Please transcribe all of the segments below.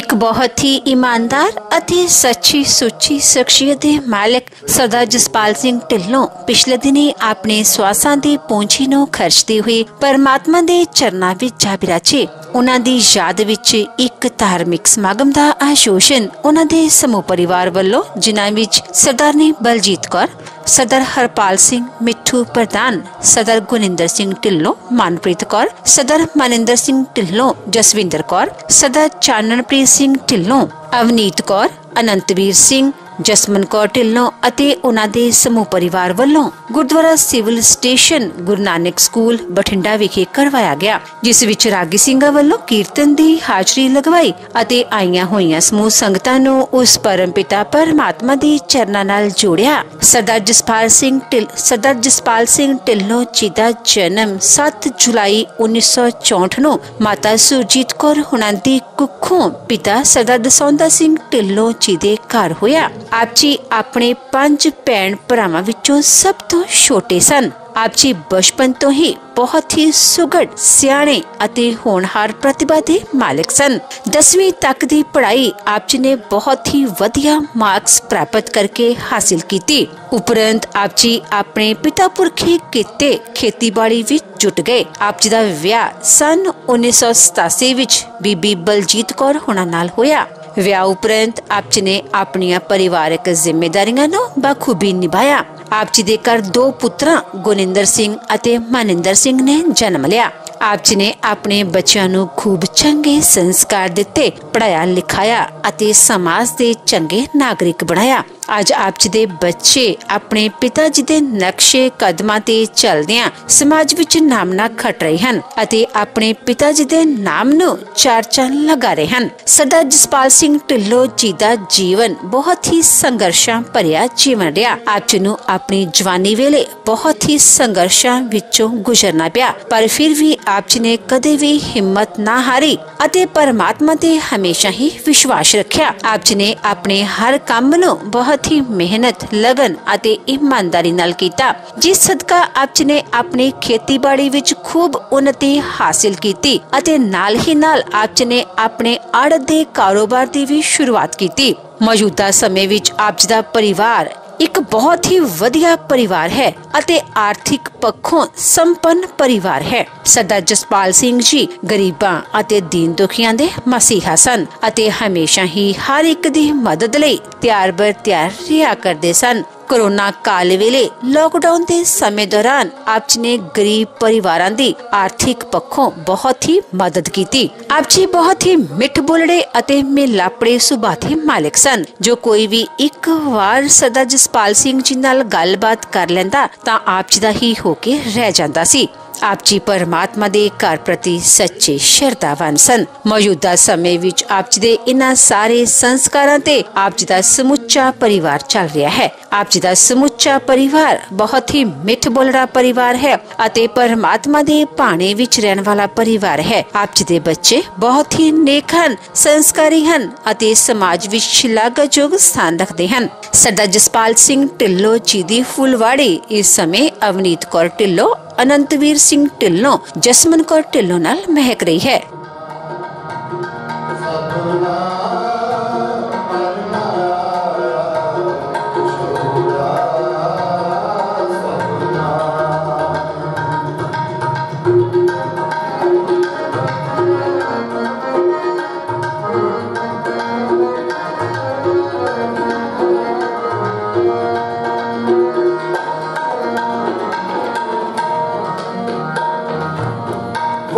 ਇੱਕ ਬਹੁਤ ਹੀ ਇਮਾਨਦਾਰ ਅਤੇ ਸੱਚੀ ਸੁੱਚੀ ਸ਼ਖਸੀਅਤ ਦੇ ਮਾਲਕ ਸਰਦਾਰ ਜਸਪਾਲ ਸਿੰਘ ਢਿੱਲੋਂ ਪਿਛਲੇ ਦਿਨੀ ਆਪਣੇ ਸਵਾਸਾਂ ਦੀ ਪੂੰਜੀ ਨੂੰ ਖਰਚਦੇ ਹੋਏ ਪਰਮਾਤਮਾ ਦੇ ਚਰਨਾਂ ਵਿੱਚ ਜਾ ਬਿਰਾਜੇ। ਉਹਨਾਂ ਦੀ ਯਾਦ ਵਿੱਚ ਇੱਕ ਧਾਰਮਿਕ ਸਮਾਗਮ ਦਾ ਆਯੋਜਨ ਉਹਨਾਂ ਦੇ ਸਮੂਹ ਪਰਿਵਾਰ ਵੱਲੋਂ, ਜਿਨ੍ਹਾਂ ਵਿੱਚ ਸਰਦਾਰਨੀ ਬਲਜੀਤ ਕੌਰ ਸਦਰ ਹਰਪਾਲ ਸਿੰਘ ਮਿੱਠੂ ਪ੍ਰਧਾਨ, ਸਦਰ ਗੁਨਿੰਦਰ ਸਿੰਘ ਢਿੱਲੋਂ, ਮਨਪ੍ਰੀਤ ਕੌਰ, ਸਦਰ ਮਨਿੰਦਰ ਸਿੰਘ ਢਿੱਲੋਂ, ਜਸਵਿੰਦਰ ਕੌਰ, ਸਦਰ ਚਾਨਣਪ੍ਰੀਤ ਸਿੰਘ ਢਿੱਲੋਂ, ਅਵਨੀਤ ਕੌਰ, ਅਨੰਤਵੀਰ ਸਿੰਘ ਜਸਮਨ ਕੌਰ ਢਿੱਲੋਂ ਅਤੇ ਉਹਨਾਂ ਦੇ ਸਮੂਹ ਪਰਿਵਾਰ ਵੱਲੋਂ Gurdwara civil station Guru Nanak school Bathinda ਵਿਖੇ ਕਰਵਾਇਆ ਗਿਆ, ਜਿਸ ਵਿੱਚ ਰਾਗੀ ਸਿੰਘਾਂ ਵੱਲੋਂ ਕੀਰਤਨ ਦੀ ਹਾਜ਼ਰੀ ਲਗਵਾਈ ਅਤੇ ਆਈਆਂ ਹੋਈਆਂ ਸਮੂਹ ਸੰਗਤਾਂ ਨੂੰ ਉਸ ਪਰਮਪਿਤਾ ਪਰਮਾਤਮਾ ਦੀ ਚਰਨਾਂ ਨਾਲ ਜੋੜਿਆ। ਸਰਦਾਰ ਜਸਪਾਲ ਸਿੰਘ ਢਿੱਲ, ਸਰਦਾਰ ਜਸਪਾਲ ਸਿੰਘ ਢਿੱਲੋਂ ਜੀ ਦਾ ਜਨਮ 7 ਜੁਲਾਈ 1964 ਨੂੰ ਮਾਤਾ ਸੁਰਜੀਤ ਕੌਰ ਹੁਣਾਂ ਦੀ ਕੁੱਖੋਂ ਪਿਤਾ ਸਰਦਾਰ ਦਸੌਂਦਾ ਸਿੰਘ ਢਿੱਲੋਂ ਜੀ ਦੇ ਘਰ ਹੋਇਆ। ਆਪ ਜੀ ਆਪਣੇ ਪੰਜ ਭੈਣ ਭਰਾਵਾਂ ਵਿੱਚੋਂ ਸਭ ਤੋਂ ਛੋਟੇ ਸਨ। ਆਪ ਜੀ ਬਚਪਨ ਤੋਂ ਹੀ ਬਹੁਤ ਹੀ ਸੁਗੜ, ਸਿਆਣੇ ਅਤੇ ਹੋਣਹਾਰ ਪ੍ਰਤਿਭਾ ਦੇ ਮਾਲਕ ਸਨ। 10ਵੀਂ ਤੱਕ ਦੀ ਪੜ੍ਹਾਈ ਆਪ ਜੀ ਨੇ ਬਹੁਤ ਹੀ ਵਧੀਆ ਮਾਰਕਸ ਪ੍ਰਾਪਤ ਕਰਕੇ ਹਾਸਿਲ ਕੀਤੀ। ਉਪਰੰਤ ਆਪ ਜੀ ਆਪਣੇ ਪਿਤਾ ਪੁਰਖੀ ਕੀਤੇ ਖੇਤੀਬਾੜੀ ਵਿੱਚ ਜੁਟ ਗਏ। ਆਪ ਜੀ ਦਾ ਵਿਆਹ ਸਨ 1987 ਵਿੱਚ ਬੀਬੀ ਬਲਜੀਤ ਕੌਰ ਹੁਣਾਂ ਨਾਲ ਹੋਇਆ। ਵਿਆਹ ਉਪਰੰਤ ਆਪ ਜੀ ਨੇ ਆਪਣੀਆਂ ਪਰਿਵਾਰਕ ਜ਼ਿੰਮੇਵਾਰੀਆਂ ਨੂੰ ਬਖੂਬੀ ਨਿਭਾਇਆ। ਆਪ ਜੀ ਦੇ ਘਰ ਦੋ ਪੁੱਤਰਾਂ ਗੁਨਿੰਦਰ ਸਿੰਘ ਅਤੇ ਮਨਿੰਦਰ ਸਿੰਘ ਨੇ ਜਨਮ ਲਿਆ। ਆਪ ਜੀ ਨੇ ਆਪਣੇ ਬੱਚਿਆਂ ਨੂੰ ਖੂਬ ਚੰਗੇ ਸੰਸਕਾਰ ਦਿੱਤੇ ਪੜਾਇਆ ਲਿਖਾਇਆ ਅਤੇ ਸਮਾਜ ਦੇ ਚੰਗੇ ਨਾਗਰਿਕ ਬਣਾਇਆ। ਅੱਜ ਆਪ ਜੀ ਦੇ ਬੱਚੇ ਆਪਣੇ ਪਿਤਾ ਜੀ ਦੇ ਨਕਸ਼ੇ ਕਦਮਾਂ ਤੇ ਚੱਲਦਿਆਂ ਸਮਾਜ ਵਿੱਚ ਨਾਮਨਾ ਖੱਟ ਰਹੇ ਹਨ ਅਤੇ ਆਪਣੇ ਪਿਤਾ ਜੀ ਦੇ ਨਾਮ ਨੂੰ ਚਾਰ ਚੰਨ ਲਗਾ ਰਹੇ ਹਨ। ਸਰਦਾਰ ਜਸਪਾਲ ਸਿੰਘ ਢਿੱਲੋਂ ਜੀ ਦਾ ਜੀਵਨ ਬਹੁਤ ਹੀ ਸੰਘਰਸ਼ਾਂ ਭਰਿਆ ਜੀਵਨ ਰਿਹਾ। ਆਪ ਜੀ ਨੂੰ ਆਪਣੀ ਜਵਾਨੀ ਵੇਲੇ ਬਹੁਤ ਹੀ ਸੰਘਰਸ਼ਾਂ ਵਿੱਚੋਂ ਗੁਜ਼ਰਨਾ ਪਿਆ, ਪਰ ਫਿਰ ਵੀ ਆਪ ਜੀ ਨੇ ਕਦੇ ਵੀ ਹਿੰਮਤ ਨਾ ਹਾਰੀ ਅਤੇ ਪਰਮਾਤਮਾ ਤੇ ਹਮੇਸ਼ਾ ਹੀ ਵਿਸ਼ਵਾਸ ਰੱਖਿਆ। ਆਪ ਜੀ ਨੇ ਆਪਣੇ ਹਰ ਕੰਮ ਨੂੰ ਬਹੁਤ ਹੀ ਮਿਹਨਤ, ਲਗਨ ਅਤੇ ਇਮਾਨਦਾਰੀ ਨਾਲ ਕੀਤਾ, ਜਿਸ ਸਦਕਾ ਆਪ ਜੀ ਨੇ ਆਪਣੀ ਖੇਤੀਬਾੜੀ ਵਿੱਚ ਖੂਬ ਉન્નਤੀ ਹਾਸਿਲ ਕੀਤੀ ਅਤੇ ਨਾਲ ਹੀ ਨਾਲ ਆਪ ਜੀ ਨੇ ਆਪਣੇ ਆੜਤ ਦੇ ਕਾਰੋਬਾਰ ਦੀ ਵੀ ਸ਼ੁਰੂਆਤ ਕੀਤੀ। ਮੌਜੂਦਾ ਸਮੇਂ ਵਿੱਚ ਆਪ ਜੀ ਦਾ ਪਰਿਵਾਰ ਇੱਕ ਬਹੁਤ ਹੀ ਵਧੀਆ ਪਰਿਵਾਰ ਹੈ ਅਤੇ ਆਰਥਿਕ ਪੱਖੋਂ ਸੰਪੰਨ ਪਰਿਵਾਰ ਹੈ। ਸਰਦਾਰ ਜਸਪਾਲ ਸਿੰਘ ਜੀ ਗਰੀਬਾਂ ਅਤੇ ਦੀਨ ਦੁਖੀਆਂ ਦੇ ਮਸੀਹਾ ਸਨ ਅਤੇ ਹਮੇਸ਼ਾ ਹੀ ਹਰ ਇੱਕ ਦੀ ਮਦਦ ਲਈ ਤਿਆਰ ਬਰ ਤਿਆਰ ਰਿਹਾ ਕਰਦੇ ਸਨ। ਕੋਰੋਨਾ ਕਾਲ ਵੇਲੇ ਲੋਕਡਾਊਨ ਦੇ ਸਮੇਂ ਦੌਰਾਨ ਆਪ ਜੀ ਨੇ ਗਰੀਬ ਪਰਿਵਾਰਾਂ ਦੀ ਆਰਥਿਕ ਪੱਖੋਂ ਬਹੁਤ ਹੀ ਮਦਦ ਕੀਤੀ ਆਪ ਜੀ ਬਹੁਤ ਹੀ ਮਿੱਠ ਬੋਲੜੇ ਅਤੇ ਮਿਲਾਪੜੇ ਸੁਭਾਅ ਦੇ ਮਾਲਕ ਸਨ ਜੋ ਕੋਈ ਵੀ ਇੱਕ ਵਾਰ ਸਦਾ ਜਸਪਾਲ ਸਿੰਘ ਜੀ ਨਾਲ ਗੱਲਬਾਤ ਕਰ ਲੈਂਦਾ ਤਾਂ ਆਪ ਜੀ ਦਾ ਹੀ ਹੋ ਕੇ ਰਹਿ ਜਾਂਦਾ ਸੀ ਆਪ ਜੀ ਪਰਮਾਤਮਾ ਦੇ ਘਰ ਪ੍ਰਤੀ ਸੱਚੇ ਸ਼ਰਧਾਵਾਨ ਸਨ। ਮੌਜੂਦਾ ਸਮੇਂ ਵਿੱਚ ਆਪ ਜੀ ਦੇ ਇਨ੍ਹਾਂ ਸਾਰੇ ਸੰਸਕਾਰਾਂ ਤੇ ਆਪ ਜੀ ਦਾ ਸਮੁੱਚਾ ਪਰਿਵਾਰ ਚੱਲ ਰਿਹਾ ਹੈ। ਆਪ ਜੀ ਦਾ ਸਮੁੱਚਾ ਪਰਿਵਾਰ ਬਹੁਤ ਹੀ ਮਿੱਠ ਬੋਲੜਾ ਪਰਿਵਾਰ ਹੈ ਅਤੇ ਪਰਮਾਤਮਾ ਦੇ ਭਾਣੇ ਵਿੱਚ ਰਹਿਣ ਵਾਲਾ ਪਰਿਵਾਰ ਹੈ। ਆਪ ਜੀ ਦੇ ਬੱਚੇ ਬਹੁਤ ਹੀ ਨੇਕ ਹਨ, ਸੰਸਕਾਰੀ ਹਨ ਅਤੇ ਸਮਾਜ ਵਿੱਚ ਸ਼ਲਾਘਾਯੋਗ ਸਥਾਨ ਰੱਖਦੇ ਹਨ। ਸਰਦਾਰ ਜਸਪਾਲ ਸਿੰਘ ਢਿੱਲੋਂ ਜੀ ਦੀ ਫੁਲਵਾੜੀ ਇਸ ਸਮੇਂ ਅਵਨੀਤ ਕੌਰ ਢਿੱਲੋਂ ਅਨੰਤਵੀਰ ਸਿੰਘ ਢਿੱਲੋਂ ਜਸਮਨ ਕੌਰ ਢਿੱਲੋਂ ਨਾਲ ਮਹਿਕ ਰਹੀ ਹੈ।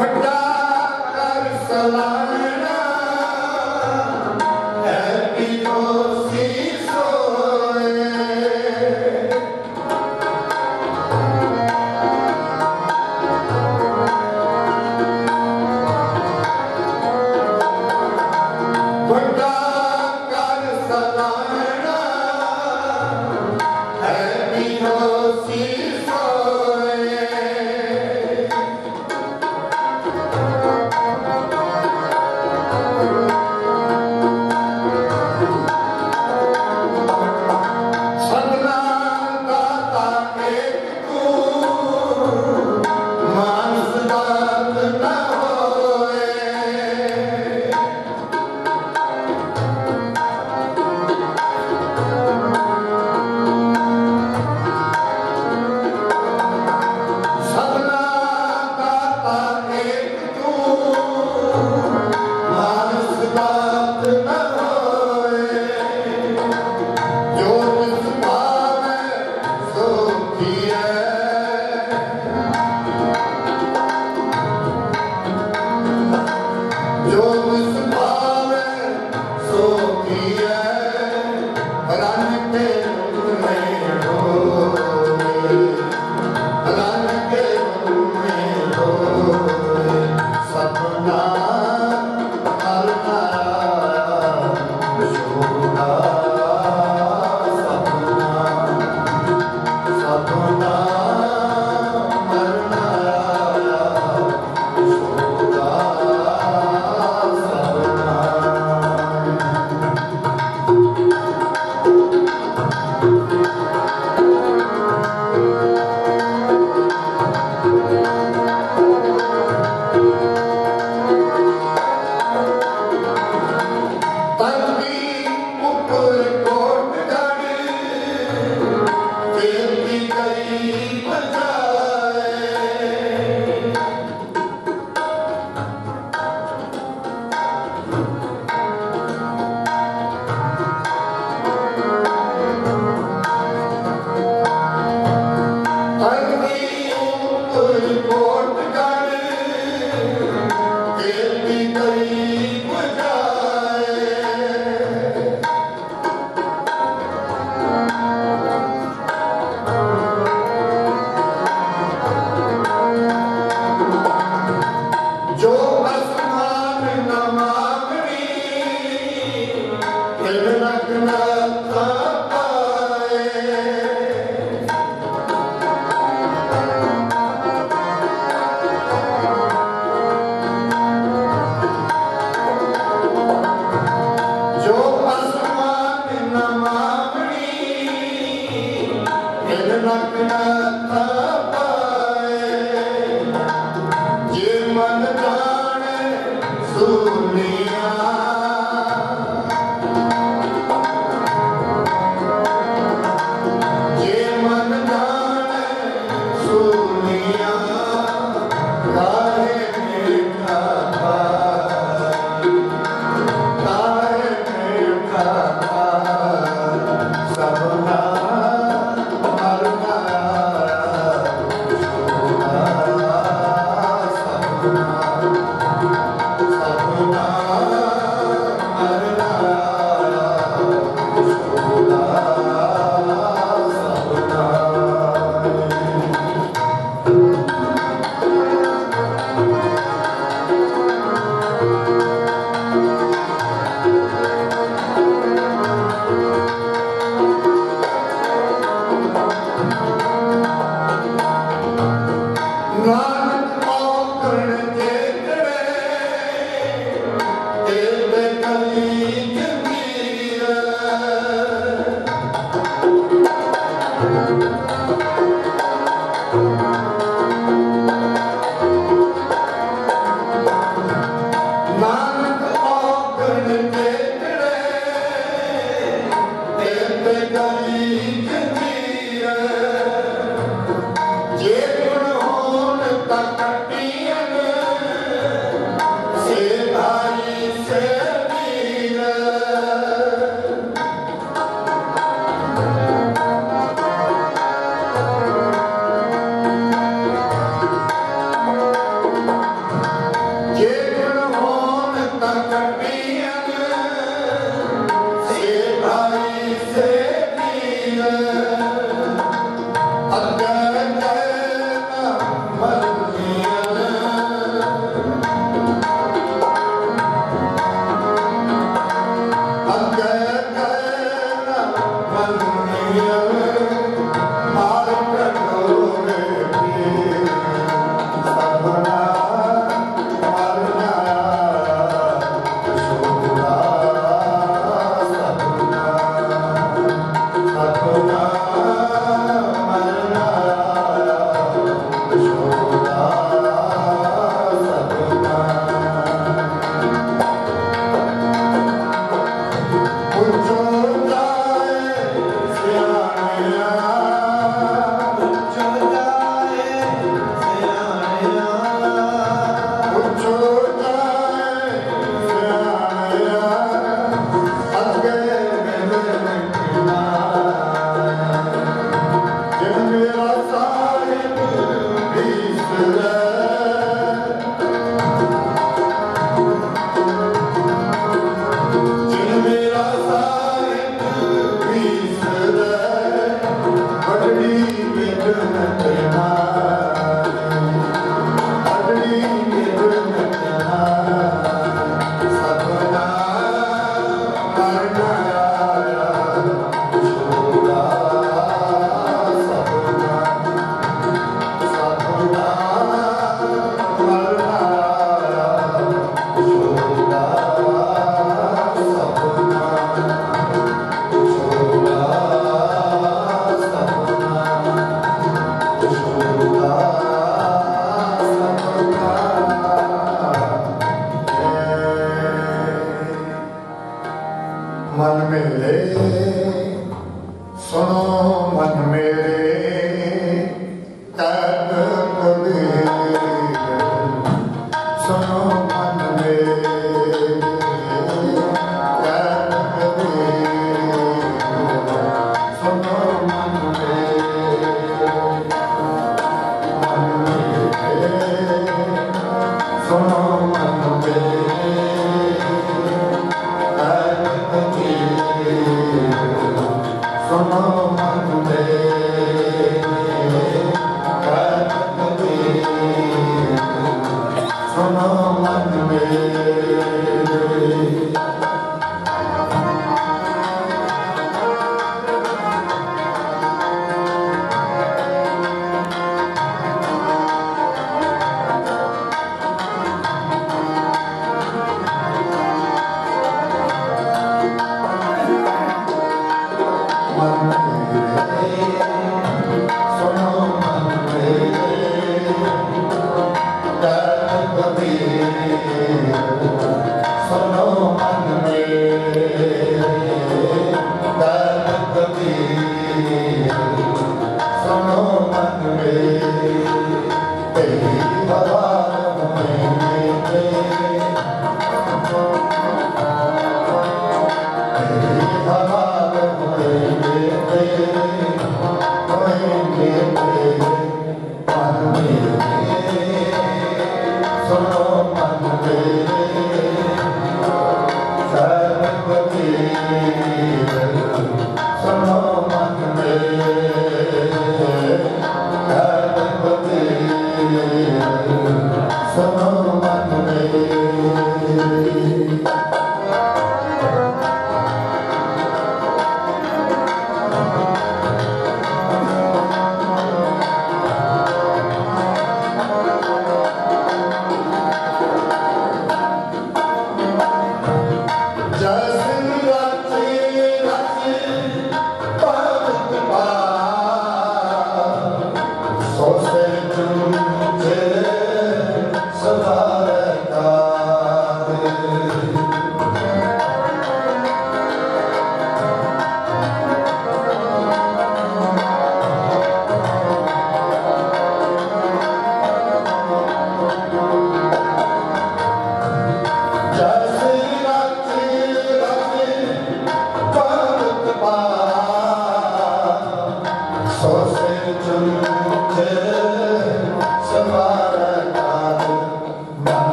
What Santa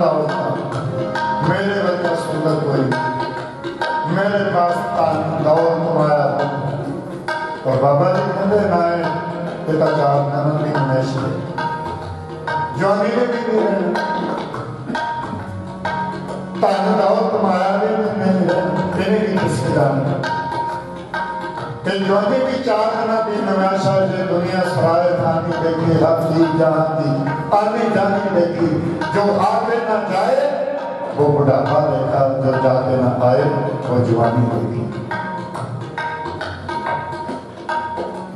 दौड़ता मेरे बच्चा सूरत हुई मेरे पास दौड़ तुम्हारा और बाबा जी कहते नाए पिता चार ननद भी हमेश जो अमीरे भी नहीं रहे तन दौड़ तुम्हारा भी नहीं रहे तेरे भी रिश्तेदार ਤੇ ਜੋਦੇ ਵਿਚਾਰ ਨਾ ਵੀ ਨਵਾਸ਼ਾ ਜੇ ਦੁਨੀਆ ਸਰਾਏ ਥਾਨੀ ਦੇਖੀ, ਹੱਥੀ ਜਾਣਦੀ ਆਨੇ ਜਾਣੀ ਦੇਖੀ। ਜੋ ਆਵੇ ਨਾ ਜਾਏ, ਉਹ ਬੁਢਾਪਾ ਦੇਖਾ ਜੋ ਜਾਤੇ ਨਾ ਆਏ, ਉਹ ਜਵਾਨੀ ਦੇਖੀ।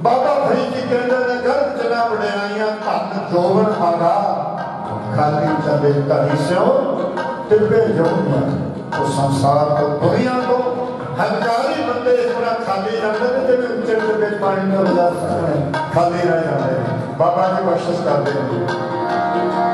ਬਾਬਾ ਫਰੀਦ ਜੀ ਕਹਿੰਦੇ ਨੇ ਗਰਭ ਜਨਾ ਵਡਿਆਈਆਂ, ਧਨ ਜੋਵਨ ਆਗਾ ਖਾਲੀ ਚਲੇ ਕਰੀ ਸਿਓ ਤਿੱਬੇ ਜੋਨੀਆਂ ਉਹ ਸੰਸਾਰ ਤੋਂ ਦੁਨੀਆ ਤੋਂ हंकारी बंदे ख़ाली ਬਾਬਾ ਜੀ बाबा जी ਨੇ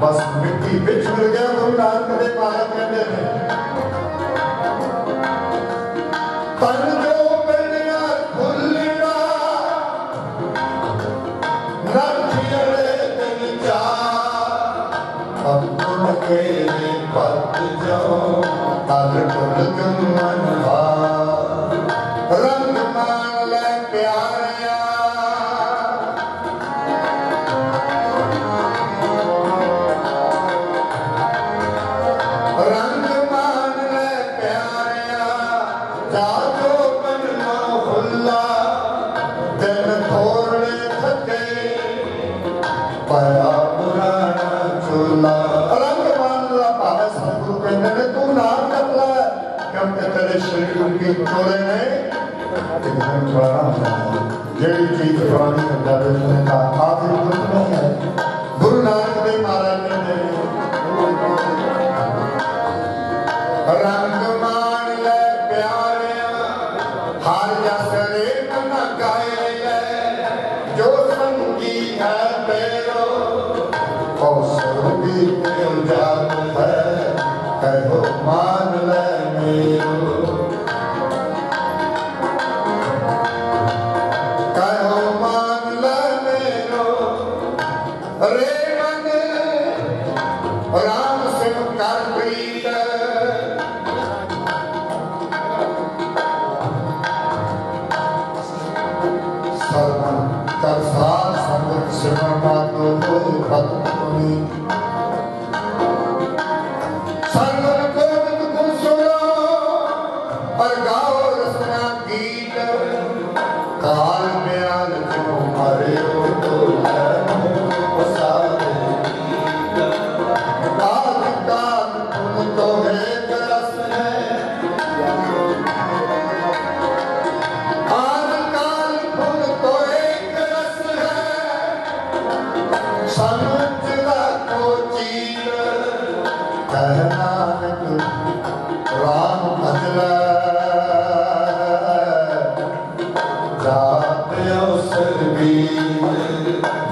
ਬਸ ਮਿੱਟੀ ਵਿੱਚ ਮਿਲ ਗਿਆ ਕੋਈ ਨਾਨਕ ਦੇ ਪਾਇਆ ਕਹਿੰਦੇ ਨੇ। ਤਨ ਜੋ ਪਿੰਡਿਆ ਖੁੱਲਣਾ ਰੱਖਿਆਲੇ ਤਨ ਚਾਰ। ਅਬਦੁਲ ਕੇ ਪਤ ਜੋ ਤਨ ਟੁੱਟ ਗੰਮਨ ਵਾ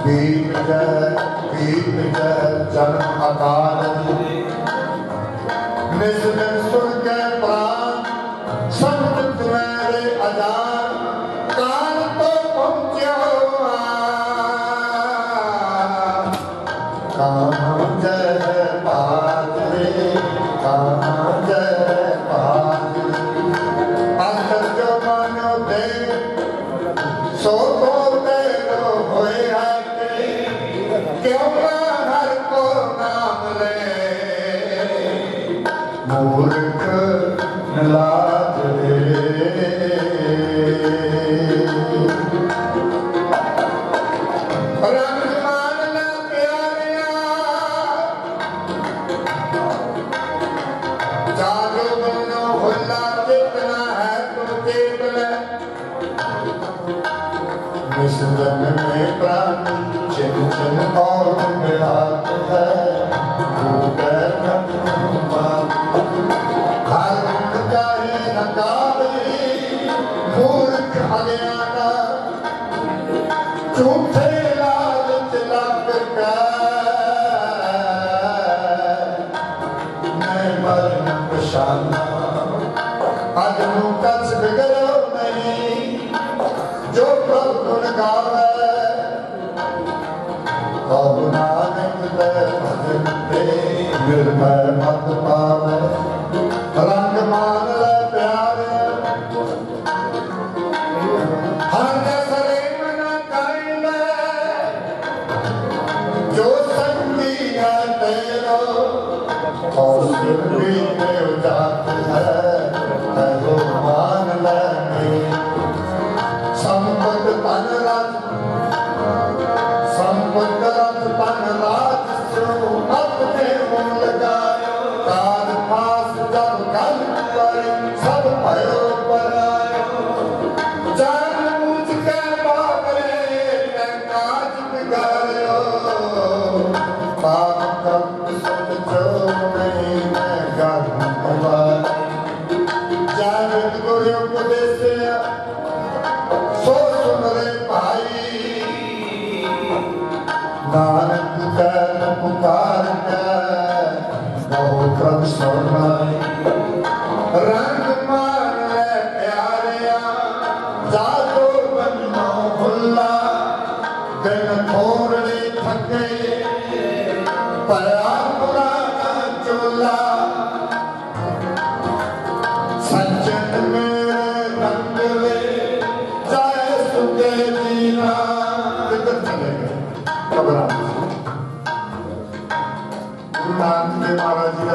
ਬੀਤ ਬੀਤ ਜਨ ਅਕਾਲ ਨਿਸਬਤ ਅਜ ਨੂੰ ਕਛ ਬਿਗੜੋ ਨਹੀਂ, ਜੋ ਪ੍ਰਭ ਗੁਣ ਗਾਵੇ ਕਉ ਨਾਨਕ ਦੇ ਭਜਨ ਤੇ ਨਿਰਭੈ ਮਤ ਪਾਵੇ। Holy Spirit, we kneel God.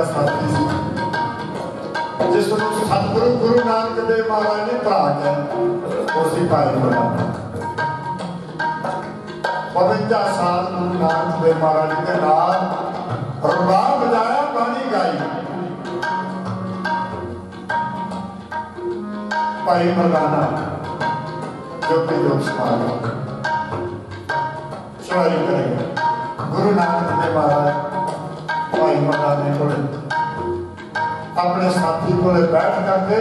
Maharaj ji ਦਾ ਸਾਥੀ ਸੀ ਜਿਸ ਨੂੰ ਸਤਿਗੁਰੂ ਗੁਰੂ ਨਾਨਕ ਦੇਵ ਮਹਾਰਾਜ ਨੇ ਭਰਾ ਕੇ ਉਸੇ ਭਾਈ ਬਣਾ 52 ਸਾਲ ਗੁਰੂ ਨਾਨਕ ਦੇਵ ਮਹਾਰਾਜ ਜੀ ਦੇ ਨਾਲ ਰਬਾਬ ਬਜਾਇਆ ਬਾਣੀ ਗਾਈ ਭਾਈ ਮਰਦਾਨਾ ਜੋ ਕਿ ਲੋਕ ਸਮਾਜ ਚੋਰੀ ਕਰੇ ਆਪਣੇ ਸਾਥੀ ਕੋਲੇ ਬੈਠ ਕਰਕੇ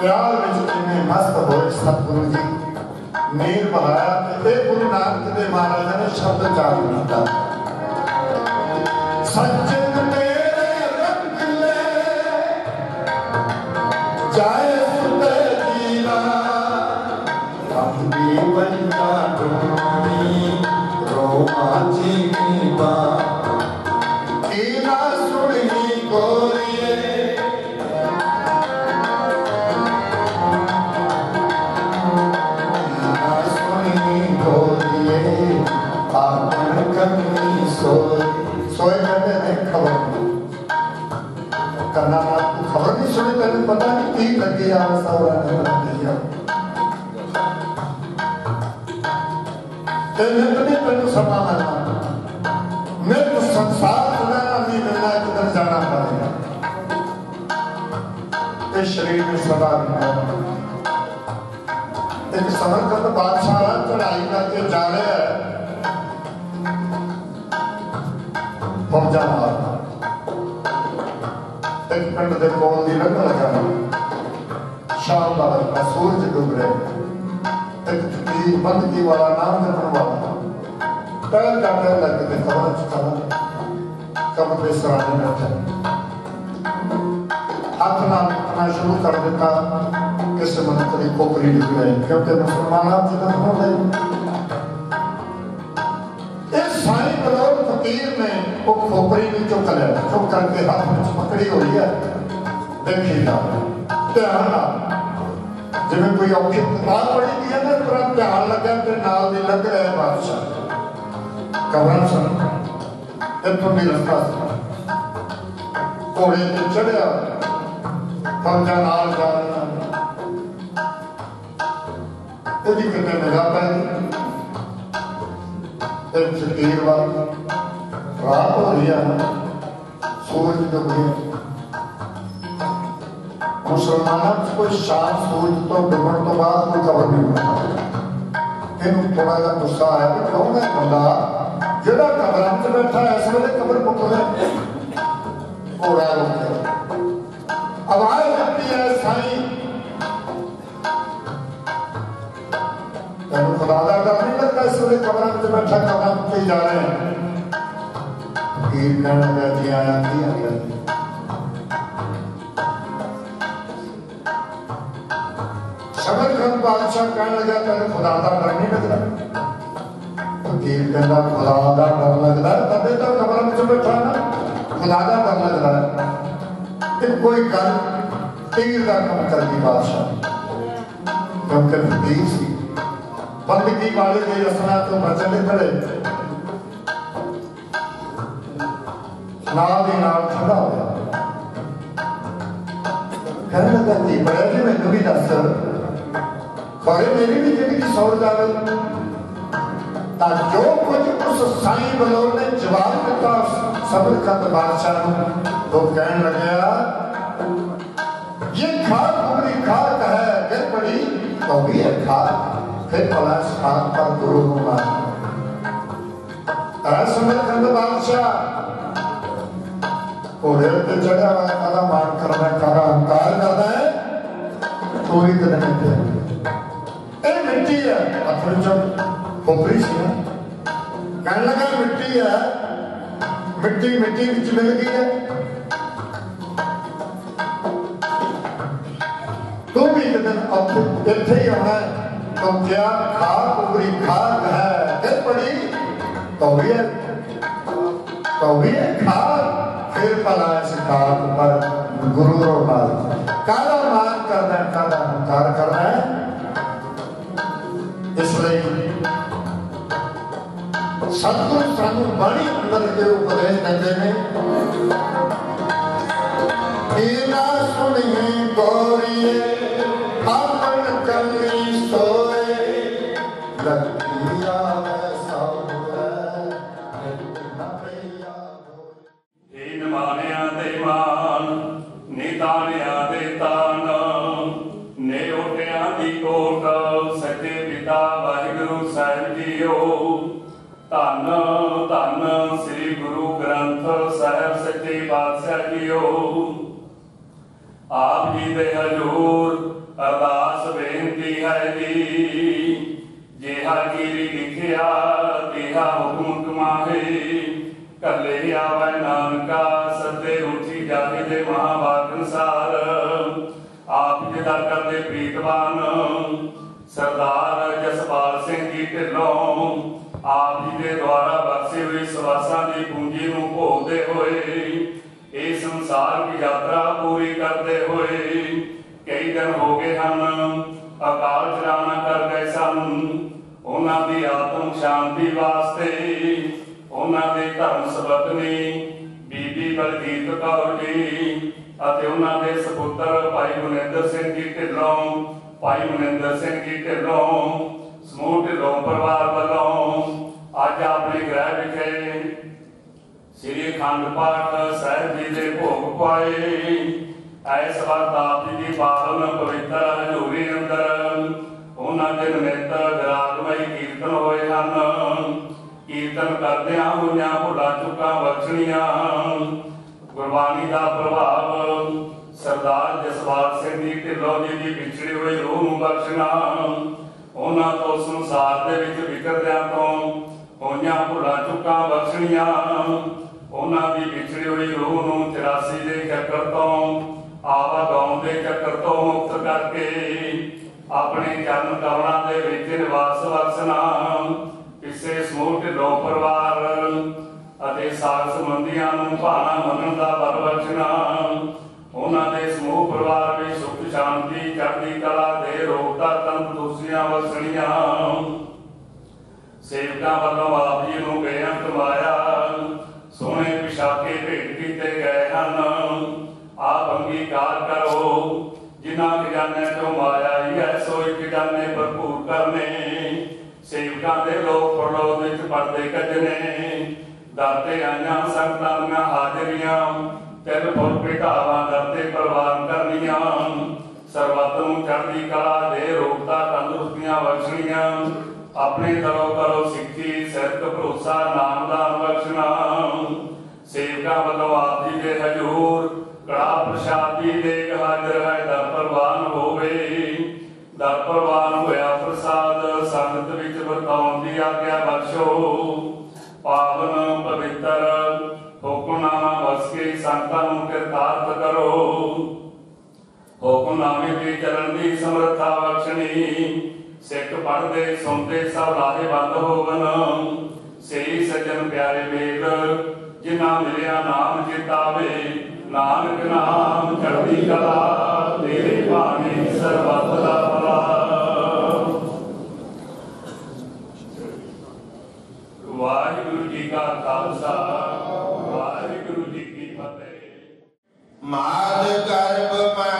ਪਿਆਰ ਵਿੱਚ ਜਿਵੇਂ ਮਸਤ ਹੋਏ ਸਤਿਗੁਰੂ ਜੀ। ਨੀਰ ਬਹਾਇਆ ਤੇ ਗੁਰੂ ਨਾਨਕ ਦੇ ਮਹਾਰਾਜ ਨੇ ਸ਼ਬਦ ਚਾਰ ਕੀਤਾ ਸੱਜਣ ਸੋਏ ਕਹਿੰਦੇ ਨੇ ਖਬਰ ਕਰਨਾ ਨਾ ਤੂੰ ਖਬਰ ਨਹੀਂ ਸੁਣੀ, ਤੈਨੂੰ ਪਤਾ ਨਹੀਂ ਕੀ ਲੱਗੀ ਆ ਸੌਰਾ ਨੇ ਬਣਾਈ ਤੇ ਨਿਤਨੇ ਤੈਨੂੰ ਸਮਾਂ ਮਿਲਣਾ ਨਿਤ ਸੰਸਾਰ ਦੁਨੀਆ ਨਹੀਂ ਮਿਲਣਾ ਇੱਕ ਦਿਨ ਜਾਣਾ ਪੜੇਗਾ ਤੇ ਸ਼ਰੀਰ ਨੂੰ ਸਦਾ ਰਹਿਣਾ ਇੱਕ ਸਮਰਕੰਦ ਬਾਦਸ਼ਾਹ ਚੜਾਈ ਕਰਕੇ ਜਾ ਰਿਹਾ ਇੱਕ ਫਕੀਰ ਬੰਦਗੀ ਵਾਲਾ ਨਾਮ ਜਪਣ ਵਾਲਾ ਪਹਿਲ ਡਾਕਟਰ ਲੱਗ ਕੇ ਖਬਰ ਚੁੱਕਾ ਕਬਰ ਦੇ ਸਰਾਣੇ ਬੈਠਾ ਹੱਥ ਨਾਲ ਲਿਖਣਾ ਸ਼ੁਰੂ ਕਰ ਦਿੱਤਾ। ਕਿਸੇ ਮਨੁੱਖ ਕੋਕਰੀ ਡਿੱਗ ਗਈ। ਕਿਉਂਕਿ ਮੁਸਲਮਾਨਾਂ ਦੀ ਤਾਂ ਹੁੰਦੇ ਇਹ ਸਾਰੀ ਬਲੌਰ ਫਕੀਰ ਨੇ ਉਹ ਖੋਪਰੀ ਨੂੰ ਚੁੱਕ ਲਿਆ ਚੁੱਕ ਕਰਕੇ ਹੱਥ ਵਿੱਚ ਪਕੜੀ ਹੋਈ ਹੈ। ਦੇਖੀ ਜਾ। ਧਿਆਨ ਨਾਲ। ਜਿਵੇਂ ਕੋਈ ਔਖੀ ਕਿਤਾਬ ਪੜ੍ਹੀ ਦੀ ਹੈ ਨਾ ਪੂਰਾ ਧਿਆਨ ਲੱਗਾ ਤੇ ਨਾਲ ਦੀ ਲੱਗ ਰਿਹਾ ਬਾਦਸ਼ਾਹ। ਕਬਰਾਂ ਸਨ? ਇੱਥੋਂ ਦੀ ਰਸਤਾ ਸੀ। ਤੇ ਚੜਿਆ ਫੌਜਾਂ ਨਾਲ ਜਾ ਇਹਦੀ ਕਿਤੇ ਨਿਗਾਹ ਪੈ ਗਈ। ਫਕੀਰ ਵਾਲ ਰਾਤ ਹੋ ਰਹੀ ਸੂਰਜ ਡੁੱਬ ਗਿਆ ਮੁਸਲਮਾਨਾਂ ਚ ਕੋਈ ਸ਼ਾਮ ਸੂਰਜ ਤੋਂ ਡੁੱਬਣ ਤੋਂ ਬਾਅਦ ਕੋਈ ਖਬਰ ਨਹੀਂ ਮਿਲਦੀ ਇਹਨੂੰ ਥੋੜਾ ਜਿਹਾ ਗੁੱਸਾ ਆਇਆ ਕਿ ਕੌਣ ਹੈ ਬੰਦਾ ਜਿਹੜਾ ਕਬਰਾਂ 'ਚ ਬੈਠਾ ਹੈ, ਇਸ ਵੇਲੇ ਕਬਰ ਮੁੱਕ ਗਈ ਘੋੜਾ ਰੁਕ ਗਿਆ ਆਵਾਜ਼ ਦਿੱਤੀ ਹੈ ਸਾਈਂ ਤੈਨੂੰ ਖੁਦਾ ਦਾ ਡਰ ਨਹੀਂ ਲੱਗਦਾ ਇਸ ਵੇਲੇ ਕਬਰਾਂ 'ਚ ਬੈਠਾ ਕਬਰਾਂ 'ਤੇ ਜਾ ਰਹੇ ਹੈ ਫਕੀਰ ਕਹਿਣ ਲੱਗਾ ਜੀ ਆਇਆ ਕੀ ਆ ਗਿਆ ਜੀ ਸਮਰ ਖੰਡ ਬਾਦਸ਼ਾਹ ਕਹਿਣ ਲੱਗਾ ਤੈਨੂੰ ਖੁਦਾ ਦਾ ਡਰ ਨਹੀਂ ਲੱਗਦਾ? ਫਕੀਰ ਕਹਿੰਦਾ, ਖੁਦਾ ਦਾ ਡਰ ਲੱਗਦਾ? ਤਦੇ ਤਾਂ ਕਬਰਾਂ ਵਿੱਚ ਬੈਠਾ ਨਾ, ਖੁਦਾ ਦਾ ਡਰ ਲੱਗਦਾ ਤੇ ਕੋਈ ਗੱਲ ਤੀਰ ਦਾ ਕੰਮ ਕਰਦੀ ਬਾਦਸ਼ਾਹ ਕਿਉਂਕਿ ਫਕੀਰ ਸੀ ਬੰਦਗੀ ਵਾਲੇ ਦੇ ਰਸਨਾ ਤੋਂ ਬਚਣ ਦੇ ਖੜੇ ਨਾਲ ਦੀ ਨਾਲ ਖੜਾ ਹੋਇਆ ਕਹਿਣ ਲੱਗਾ ਜੀ ਬੜਾ ਜੀ, ਮੈਨੂੰ ਵੀ ਦੱਸ। ਖਰੇ ਮੇਰੀ ਵੀ ਜ਼ਿੰਦਗੀ ਸੌੜ ਜਾਵੇ ਤਾਂ ਜੋ ਕੁਝ ਉਸ ਸਾਈਂ ਬਲੋਰ ਨੇ ਜਵਾਬ ਦਿੱਤਾ ਸਬਰ ਕੰਦ ਬਾਦਸ਼ਾਹ ਨੂੰ ਉਹ ਕਹਿਣ ਲੱਗਿਆ ਇਹ ਖਾਕ ਉਮਰੀ ਖਾਕ ਹੈ ਫਿਰ ਬੜੀ तो भी है खाक फिर पलाश खाक पर गुरु होगा ਸਮਰ ਕੰਦ ਬਾਦਸ਼ਾਹ ਘੋੜੇ ਤੇ ਚੜਿਆ ਹੋਇਆ ਕਾਦਾ ਮਾਨ ਕਰਦਾ ਕਾਦਾ ਹੰਕਾਰ ਕਰਦਾ ਹੈ ਕੋਈ ਕਦੇ ਨਹੀਂ मिट्टी है। अपने जब सी है, कहने लगा मिट्टी है। मिट्टी मिट्टी बिच मिल गई है। तू भी एक दिन अब इतने ही आना है तो क्या खाक उबरी खाक है? फिर पड़ी तो भी है। तो भी है खाक, फिर पला सिखाक पर गुरु और माल काला मान करना है कारा हंकार करना है। ਸਰੇ ਸਤਿਗੁਰ ਸਾਨੂੰ ਬਾਣੀ ਅੰਦਰ ਦੇ ਉਪਦੇਸ਼ ਦਿੰਦੇ ਨੇ। ਇਹ ਨਾ ਸੁਣੀਏ ਗੋਰੀਏ, ਆਪਣ ਕੰਮੇ ਧੰਨ ਧੰਨ ਸ੍ਰੀ ਗੁਰੂ ਗ੍ਰੰਥ ਸਾਹਿਬ ਸੱਚੇ ਪਾਤਸ਼ਾਹ ਜੀਓ। ਆਪ ਜੀ ਦੇ ਹਜ਼ੂਰ ਅਰਦਾਸ ਬੇਨਤੀ ਹੈ ਜੀ, ਜਿਹਾ ਕੀਰੀ ਲਿਖਿਆ, ਤਿਹਾ ਹੁਕਮ ਕਮਾਹੇ। ਕੱਲੇ ਆਵੈ ਨਾਨਕਾ ਸੱਤੇ ਉੱਚੀ ਜਾਤੀ ਦੇ ਮਹਾਵਾਕ ਅਨਸਾਰ। ਆਪ ਜੀ ਦਾ ਕਰਦੇ ਪ੍ਰੀਤਵਾਨ, ਸਰਦਾਰ ਜਸਪਾਲ ਸਿੰਘ ਜੀ ਢਿੱਲੋਂ। ਆਪ ਜੀ ਦੇ ਦੁਆਰਾ ਬਖਸ਼ੀ ਹੋਈ ਸਵਾਸਾਂ ਦੀ ਪੂੰਜੀ ਨੂੰ ਭੋਗਦੇ ਹੋਏ, ਇਹ ਸੰਸਾਰ ਦੀ ਯਾਤਰਾ ਪੂਰੀ ਕਰਦੇ ਹੋਏ ਕਈ ਦਿਨ ਹੋ ਗਏ ਹਨ, ਅਕਾਲ ਚਲਾਣਾ ਕਰ ਗਏ ਸਨ। ਉਹਨਾਂ ਦੀ ਆਤਮ ਸ਼ਾਂਤੀ ਵਾਸਤੇ ਉਹਨਾਂ ਦੇ ਧਰਮ ਸਬਤਨੀ ਬੀਬੀ ਬਲਜੀਤ ਕੌਰ ਜੀ ਅਤੇ ਉਹਨਾਂ ਦੇ ਸੁਪੁੱਤਰ ਭਾਈ ਮਨਿੰਦਰ ਸਿੰਘ ਜੀ ਢਿੱਲੋਂ ਭਾਈ ਮਨਿੰਦਰ ਸਿੰਘ ਜੀ ਢਿੱਲੋਂ ਸਮੂਹ ਢਿੱਲੋਂ ਪਰਿਵਾਰ ਵੱਲੋਂ ਅੱਜ ਆਪਣੇ ਗ੍ਰਹਿ ਵਿਖੇ ਸ੍ਰੀ ਅਖੰਡ ਪਾਠ ਸਾਹਿਬ ਜੀ ਦੇ ਭੋਗ ਪਾਏ। ਐਸ ਵਕਤ ਆਪ ਜੀ ਦੀ ਪਾਵਨ ਪਵਿੱਤਰ ਹਜ਼ੂਰੀ ਅੰਦਰ ਉਹਨਾਂ ਦੇ ਨਿਮਿਤ ਵਿਰਾਜਮਈ ਕੀਰਤਨ ਹੋਏ ਹਨ। ਕੀਰਤਨ ਕਰਦਿਆਂ ਹੋਈਆਂ ਭੁੱਲਾਂ ਚੁੱਕਾਂ ਬਖਸ਼ਣੀਆਂ। ਗੁਰਬਾਣੀ ਦਾ ਪ੍ਰਭਾਵ ਸਰਦਾਰ ਜਸਵਾਲ ਸਿੰਘ ਜੀ ਢਿੱਲੋਂ ਜੀ ਦੀ ਵਿਛੜੀ ਹੋਈ ਰੂਹ ਨੂੰ ਬਖਸ਼ਣਾ। ਉਹਨਾਂ ਤੋਂ ਸੰਸਾਰ ਦੇ ਵਿੱਚ ਵਿਚਰਦਿਆਂ ਤੋਂ ਹੋਈਆਂ ਭੁੱਲਾਂ ਚੁੱਕਾਂ ਬਖਸ਼ਣੀਆਂ। ਉਹਨਾਂ ਦੀ ਵਿਛੜੀ ਹੋਈ ਰੂਹ ਨੂੰ 84 ਦੇ ਚੱਕਰ ਤੋਂ ਆਵਾ ਦੇ ਚੱਕਰ ਤੋਂ ਮੁਕਤ ਕਰਕੇ ਆਪਣੇ ਚਰਨ ਕਮਲਾਂ ਦੇ ਵਿੱਚ ਨਿਵਾਸ ਵਸਣਾ ਕਿਸੇ ਸਮੂਹ ਢਿੱਲੋਂ ਪਰਿਵਾਰ ਅਤੇ ਸਾਖ ਸੰਬੰਧੀਆਂ ਨੂੰ ਭਾਣਾ ਮੰਨਣ ਦਾ ਬਲ ਬਖਸ਼ਣਾ। ਉਹਨਾਂ ਦੇ ਸਮੂਹ ਪਰਿਵਾਰ ਵਿੱਚ ਸ਼ਾਂਤੀ ਚੜ੍ਹਦੀ ਕਲਾ ਦੇ ਰੋਗਤਾ ਤੰਦਰੁਸਤੀਆਂ ਵਸਣੀਆਂ। ਸੇਵਕਾਂ ਵੱਲੋਂ ਆਪ ਜੀ ਨੂੰ ਬੇਅੰਤ ਕਮਾਇਆ ਸੋਹਣੇ ਪਿਸ਼ਾਕੇ ਭੇਟ ਕੀਤੇ ਗਏ ਹਨ। ਆਪ ਅੰਗੀਕਾਰ ਕਰੋ। ਜਿਨ੍ਹਾਂ ਖਜ਼ਾਨੇ ਤੋਂ ਮਾਇਆ ਹੀ ਹੈ ਸੋਈ ਖਜ਼ਾਨੇ ਭਰਪੂਰ ਕਰਨੇ। ਸੇਵਕਾਂ ਦੇ ਲੋਕ ਪਰਲੋਕ ਵਿੱਚ ਪਰਦੇ ਕੱਢਨੇ। ਦਾਤੇ ਆਈਆਂ, ਸੰਗਤਾਂ ਦੀਆਂ ਹਾਜ਼ਰੀਆਂ, ਤਿਲ ਫੁੱਲ ਪਿਟਾਵਾਂ ਦਰਤੇ ਪ੍ਰਵਾਨ ਕਰਨੀਆਂ। ਸਰਬੱਤ ਚੜ੍ਹਦੀ ਕਲਾ ਦੇ ਰੋਗਤਾ ਤੰਦਰੁਸਤੀਆਂ ਬਖਸ਼ਣੀਆਂ। ਆਪਣੇ ਦਰੋ ਕਰੋ ਸਿੱਖੀ ਸਿਰਕ ਭਰੋਸਾ, ਨਾਮ ਦਾ ਬਖਸ਼ਣਾ। ਸੇਵਕਾਂ ਵੱਲੋਂ ਆਪ ਜੀ ਦੇ ਹਜ਼ੂਰ, ਕੜਾ ਪ੍ਰਸ਼ਾਦੀ ਦੇ ਹਾਜ਼ਰ ਹੈ ਦਰ ਪ੍ਰਵਾਨ ਹੋਵੇ। ਦਰ ਪ੍ਰਵਾਨ ਹੋਇਆ ਪ੍ਰਸਾਦ, ਸੰਗਤ ਵਿੱਚ ਵਰਤਾਉਣ ਦੀ ਆਗਿਆ ਬਖਸ਼ੋ। ਪਾਵਨ ਪਵਿੱਤਰ ਹੁਕਮਨਾਮਾ ਵਸ ਕੇ ਸੰਤਾਂ ਨੂੰ ਕਿਰਤਾਰਥ ਕਰੋ। ਹੁਕਮਨਾਮੇ ਦੇ ਚੱਲਣ ਦੀ ਸਮਰੱਥਾ ਬਖਸ਼ਣੀ। ਸਿੱਖ ਪੜਦੇ ਸੁਣਦੇ, ਸਭ ਲਾਹੇ ਬੰਦ ਹੋਵਨ। ਸਹੀ ਸੱਜਣ ਪਿਆਰੇ ਵੇਦ ਜਿਨ੍ਹਾਂ ਮਿਲਿਆ ਨਾਮ ਚਿਤਾਵੇ ਨਾਨਕ ਨਾਮ ਚੜ੍ਹਦੀ ਕਲਾ, ਤੇਰੇ ਬਾਣੀ ਸਰਬੱਤ ਦਾ ਭਲਾ। ਵਾਹਿਗੁਰੂ ਜੀ ਕਾ ਖਾਲਸਾ, ਵਾਹਿਗੁਰੂ ਜੀ ਕੀ ਫਤਿਹ। ਮਾਦ ਗਰਭ ਮਹਿ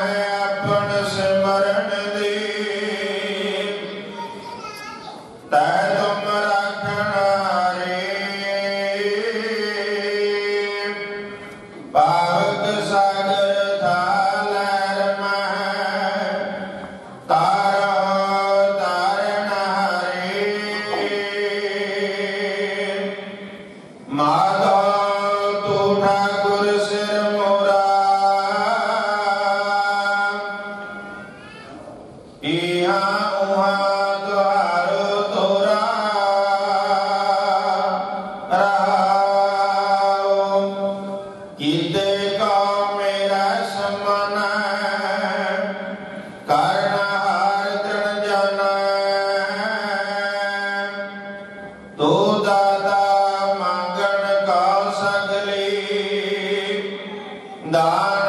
Dai.